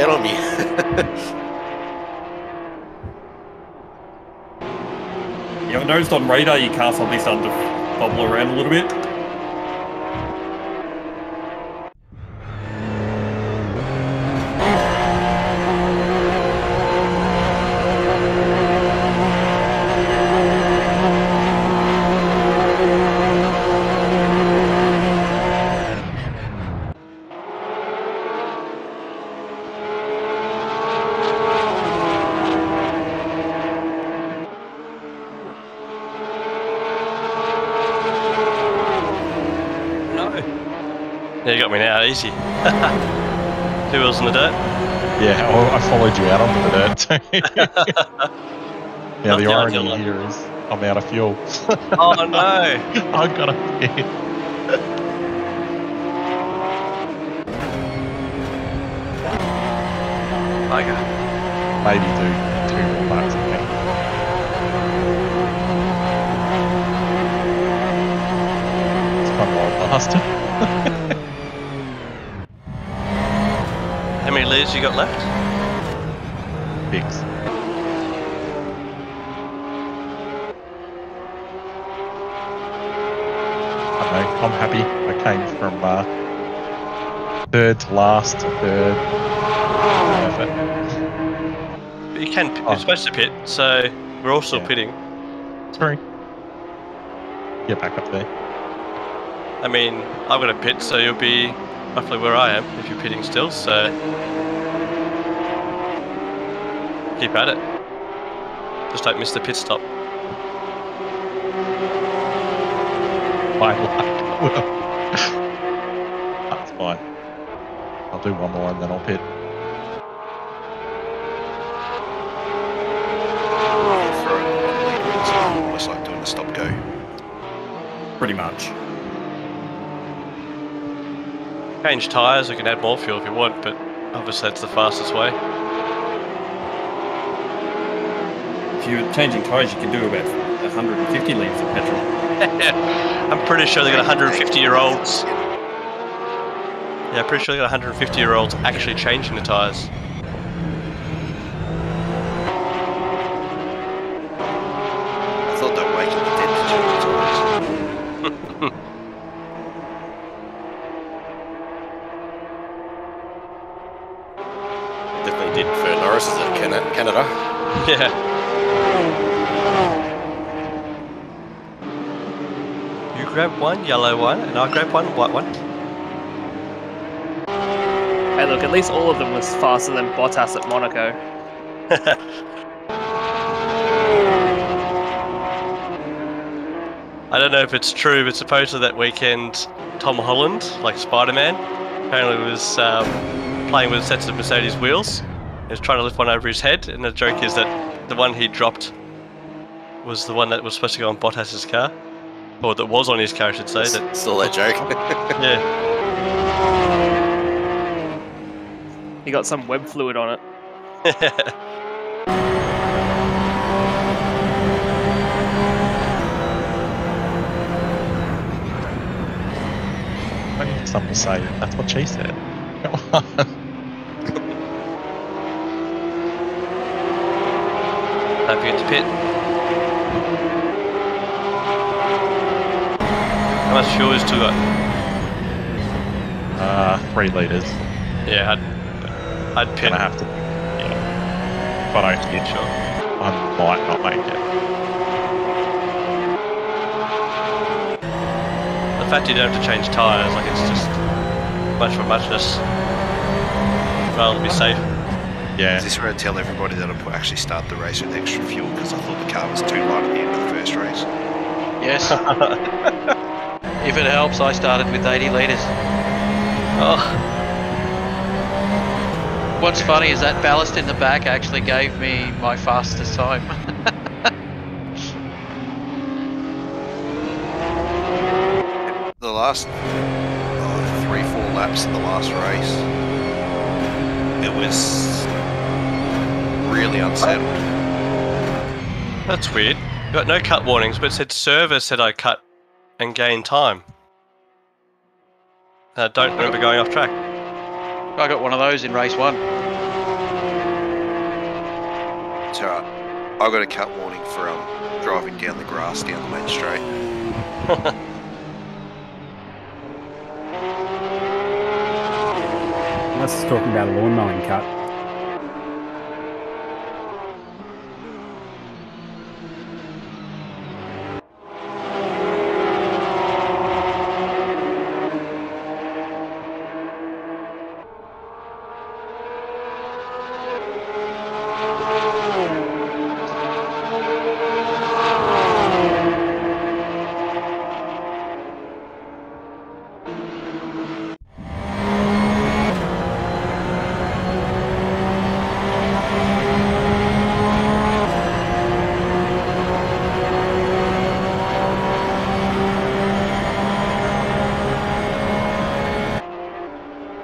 Stepped on me. You ever noticed on radar your car suddenly starting to bubble around a little bit? No. Yeah, you got me now, easy. Two wheels in the dirt. Yeah, I, I followed you out onto the dirt too. now the the irony one. here is I'm out of fuel. oh no! I've got a pit. Bugger. Maybe do two more laps. I think. It's fun while it lasted. How many leads you got left? Fix. I don't know, I'm happy. I uh, third last third. But you can. Oh. You're supposed to pit, so we're all still Yeah. pitting. Sorry. Get back up there. I mean, I've got a pit, so you'll be roughly where I am if you're pitting still. So keep at it. Just don't miss the pit stop. My luck. Well, That's fine. I'll do one more and then I'll pit. Throwing the one leader in, so almost like doing a stop go. Pretty much. Change tyres, you can add more fuel if you want, but obviously that's the fastest way. If you're changing tyres, you can do about 150 litres of petrol. I'm pretty sure they've got 150 year olds. Yeah, pretty sure they got 150 year olds actually changing the tyres. I thought they were making the dead to change the tyres. Definitely did for Norris is it Canada. Yeah. You grab one yellow one, and I grab one white one. Hey, look, at least all of them was faster than Bottas at Monaco. I don't know if it's true, but supposedly that weekend, Tom Holland, like Spider Man, apparently was um, playing with sets of Mercedes wheels. He was trying to lift one over his head, and the joke is that the one he dropped was the one that was supposed to go on Bottas's car. Or that was on his car, I should say. That, Still that joke. yeah. He got some web fluid on it. I need someone to say that's what she said. Come on. Don't forget to pit. How much fuel is still got? Uh, three litres. Yeah, I'd, I'd pit. Gonna have to. Yeah. But I, Yeah, sure. I might not make it. The fact you don't have to change tyres, like it's just much for muchness. Rather be safe. Yeah. Is this where I tell everybody that I actually start the race with extra fuel because I thought the car was too light at the end of the first race? Yes. if it helps, I started with 80 litres. Oh, What's funny is that ballast in the back actually gave me my fastest time. The last oh, three, four laps in the last race, it was really unsettled. that's weird. Got no cut warnings, but it said server said I cut and gained time. I don't remember going off track. I got one of those in race one. It's alright. I got a cut warning for um driving down the grass down the main straight. Unless it's talking about a lawn mowing cut.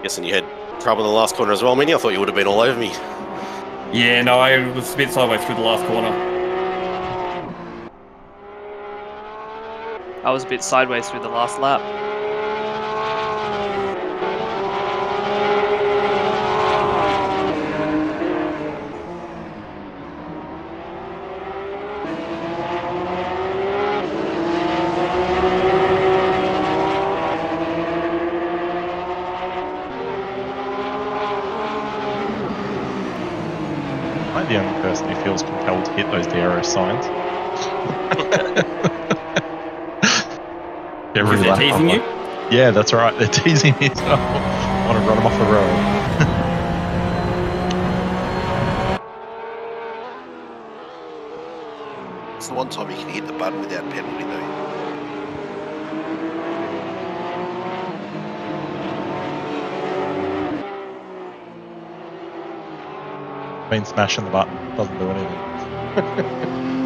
Guessing you had trouble in the last corner as well, Minnie. I thought you would have been all over me. Yeah, no, I was a bit sideways through the last corner. I was a bit sideways through the last lap. Am I the only person who feels compelled to hit those DRS signs? Every Because they're teasing you? Yeah, that's right. They're teasing me. So I want to run them off the road. It's the one time you can hit the button without penalty though. been smashing the button. Doesn't do anything.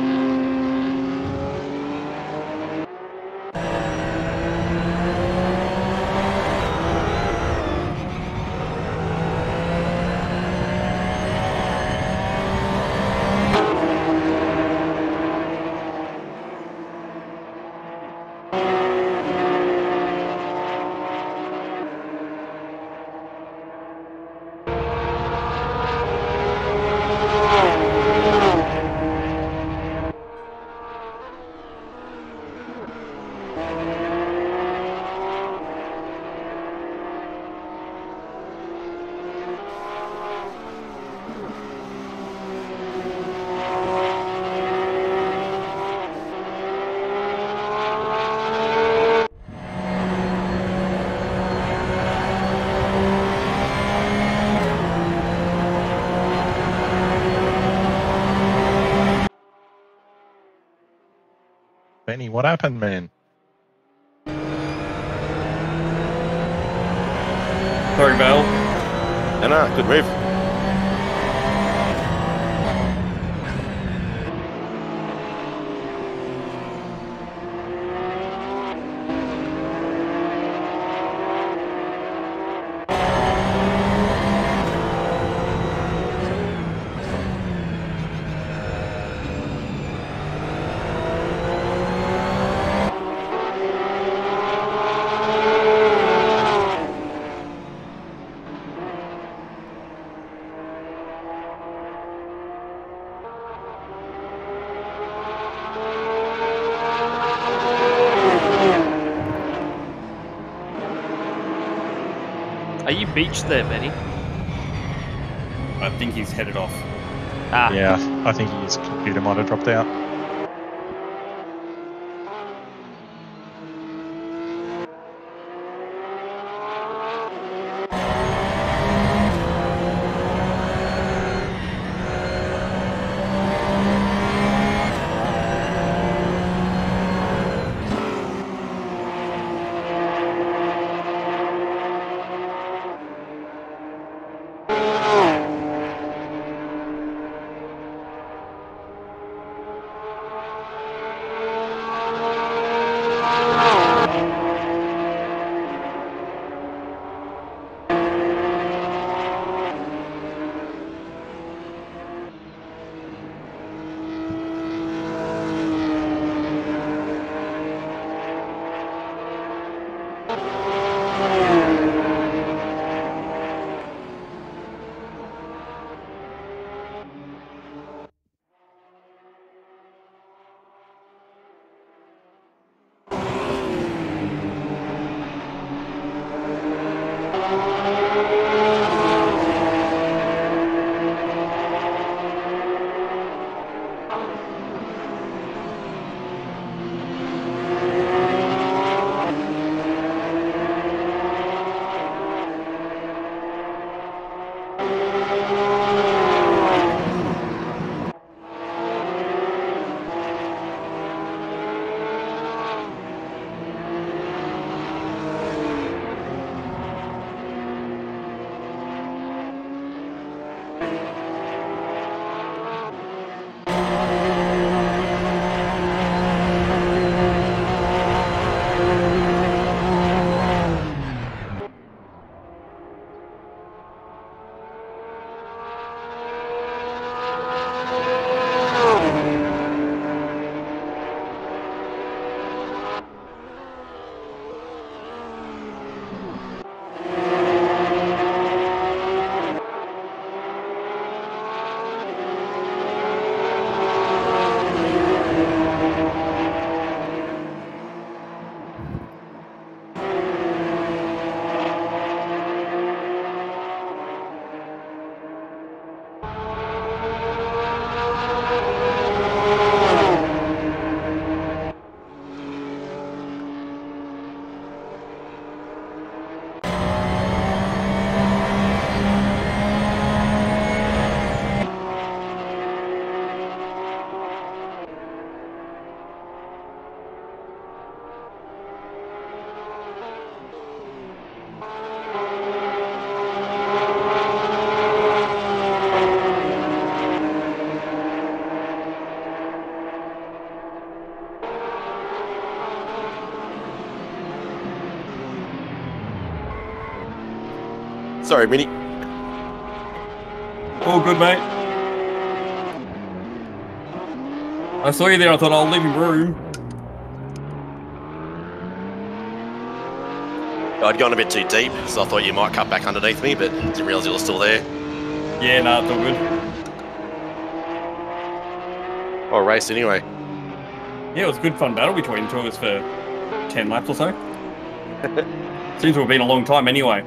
Benny, what happened, man? Sorry, Val. No, no, good move. Are you beached there, Benny? I think he's headed off. Ah, Yeah, I think his computer might have dropped out. Sorry, Mini. All good, mate. I saw you there. I thought I'll leave him room. I'd gone a bit too deep, so I thought you might cut back underneath me, but didn't realise you were still there. Yeah, nah, it's all good. Oh, race anyway. Yeah, it was a good fun battle between two of us for 10 laps or so. Seems to have been a long time anyway.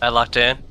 Bad luck, Dan.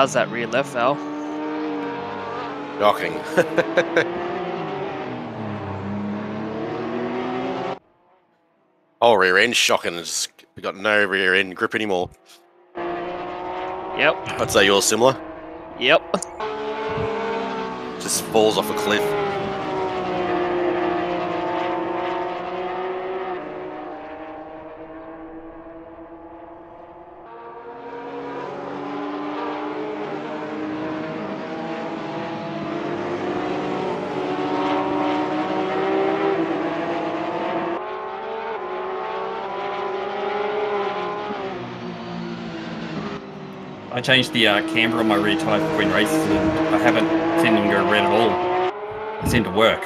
How's that rear left, Val? Shocking. oh, rear end shocking. It's got no rear end grip anymore. Yep. I'd say yours similar. Yep. Just falls off a cliff. I changed the uh, camber on my rear tyres between races, and I haven't seen them go red at all. They seem to work.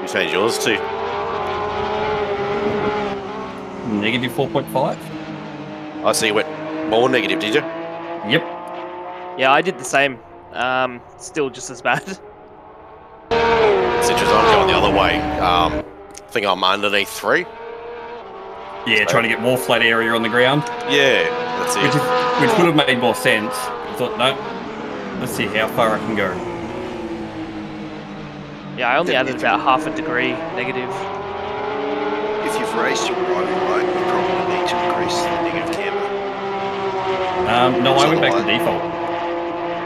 You changed yours too. Negative 4.5. I see you went more negative, did you? Yep. Yeah, I did the same. Um, still just as bad. It's interesting. I'm going the other way. Um, I think I'm underneath three. Yeah, trying to get more flat area on the ground, Yeah, that's which, it. is, which would have made more sense. I thought, no, let's see how far I can go. Yeah, I only added about half a degree negative. If you've raced your ride height, you probably need to increase the negative camber. Um, no, I went back to default.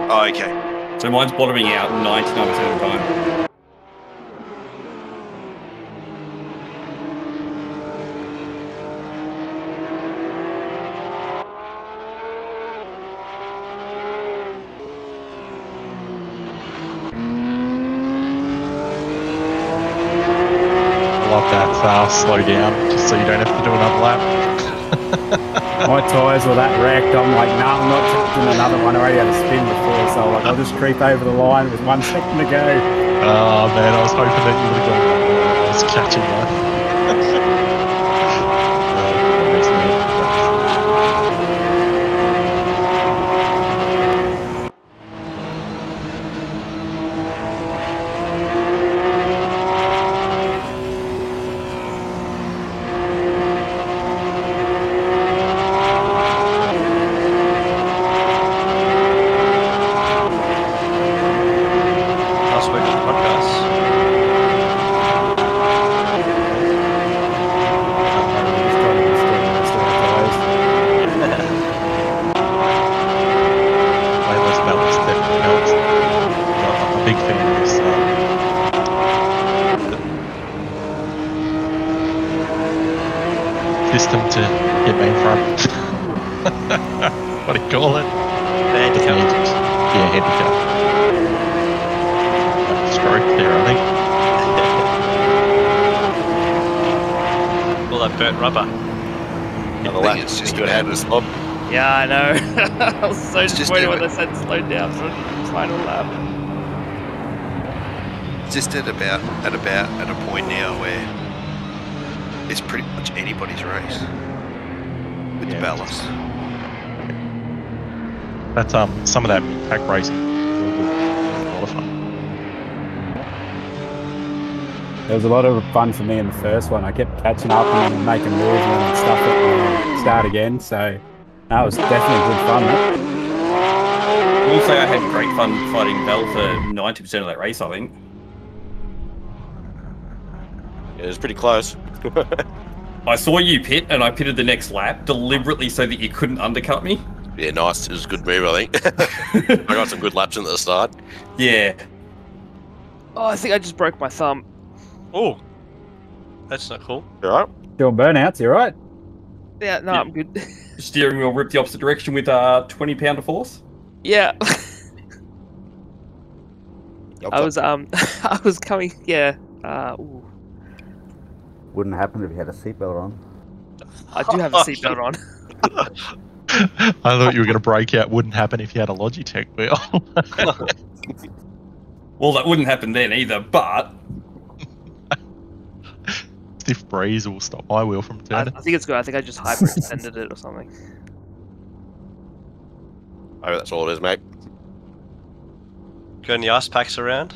Oh, okay. So mine's bottoming out 99% of the time. Love that uh, slow down, just so you don't have to do another lap. My tyres were that wrecked. I'm like, no, I'm not taking another one. I already had a spin before, so like, I'll just creep over the line with one second to go. Oh man, I was hoping that you would have gone. I was catching you. Last week on the podcast. Just trying to just get the rest of our tyres. Way less ballast definitely helps. I'm a big fan of this. Uh, system to get me in front. what do you call it? Handicap. Yeah, handicap. Stroke there, I think. All that burnt rubber. Another think lap. it's It's just just good about- hand stop. Yeah, I know. I was so It's just disappointed when doing they said slow down for the final lap. It's just at about at about at a point now where it's pretty much anybody's race with the Yeah. ballast. That's um some of that pack racing. is A lot of fun. There was a lot of fun for me in the first one. I kept catching up and making moves and stuff it and start again. So that was definitely good fun. That. I will say I had great fun fighting Val for 90% of that race, I think. Yeah, it was pretty close. I saw you pit, and I pitted the next lap deliberately so that you couldn't undercut me. yeah, nice. It was a good move, I think. I got some good laps in at the start. Yeah. Oh, I think I just broke my thumb. Oh, that's not cool. You alright? Doing burnouts, you right? Yeah, no, Yeah. I'm good. Steering wheel ripped the opposite direction with uh 20 pound of force. yeah. I was um I was coming yeah. Uh ooh. Wouldn't happen if you had a seatbelt on. I do have a seatbelt on. I thought you were going to break out. Wouldn't happen if you had a Logitech wheel. Well, that wouldn't happen then either, but Stiff breeze will stop my wheel from turning. I think it's good. I think I just hyperextended it or something. Maybe that's all it is, mate. Got any ice packs around?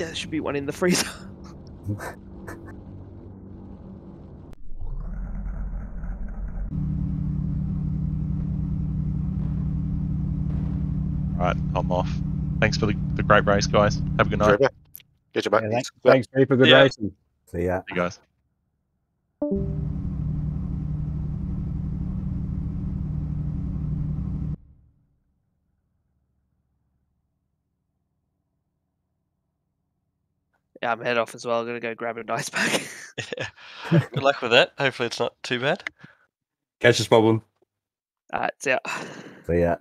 Yeah, there should be one in the freezer. Right, I'm off. Thanks for the, the great race, guys. Have a good night. Get your Yeah, thanks, thanks, Reaper. Good Yeah. racing. See ya. You guys. Yeah, I'm head off as well. I'm gonna go grab a nice pack. Yeah. Good luck with that. Hopefully, it's not too bad. catch this problem. Alright, see ya. See ya.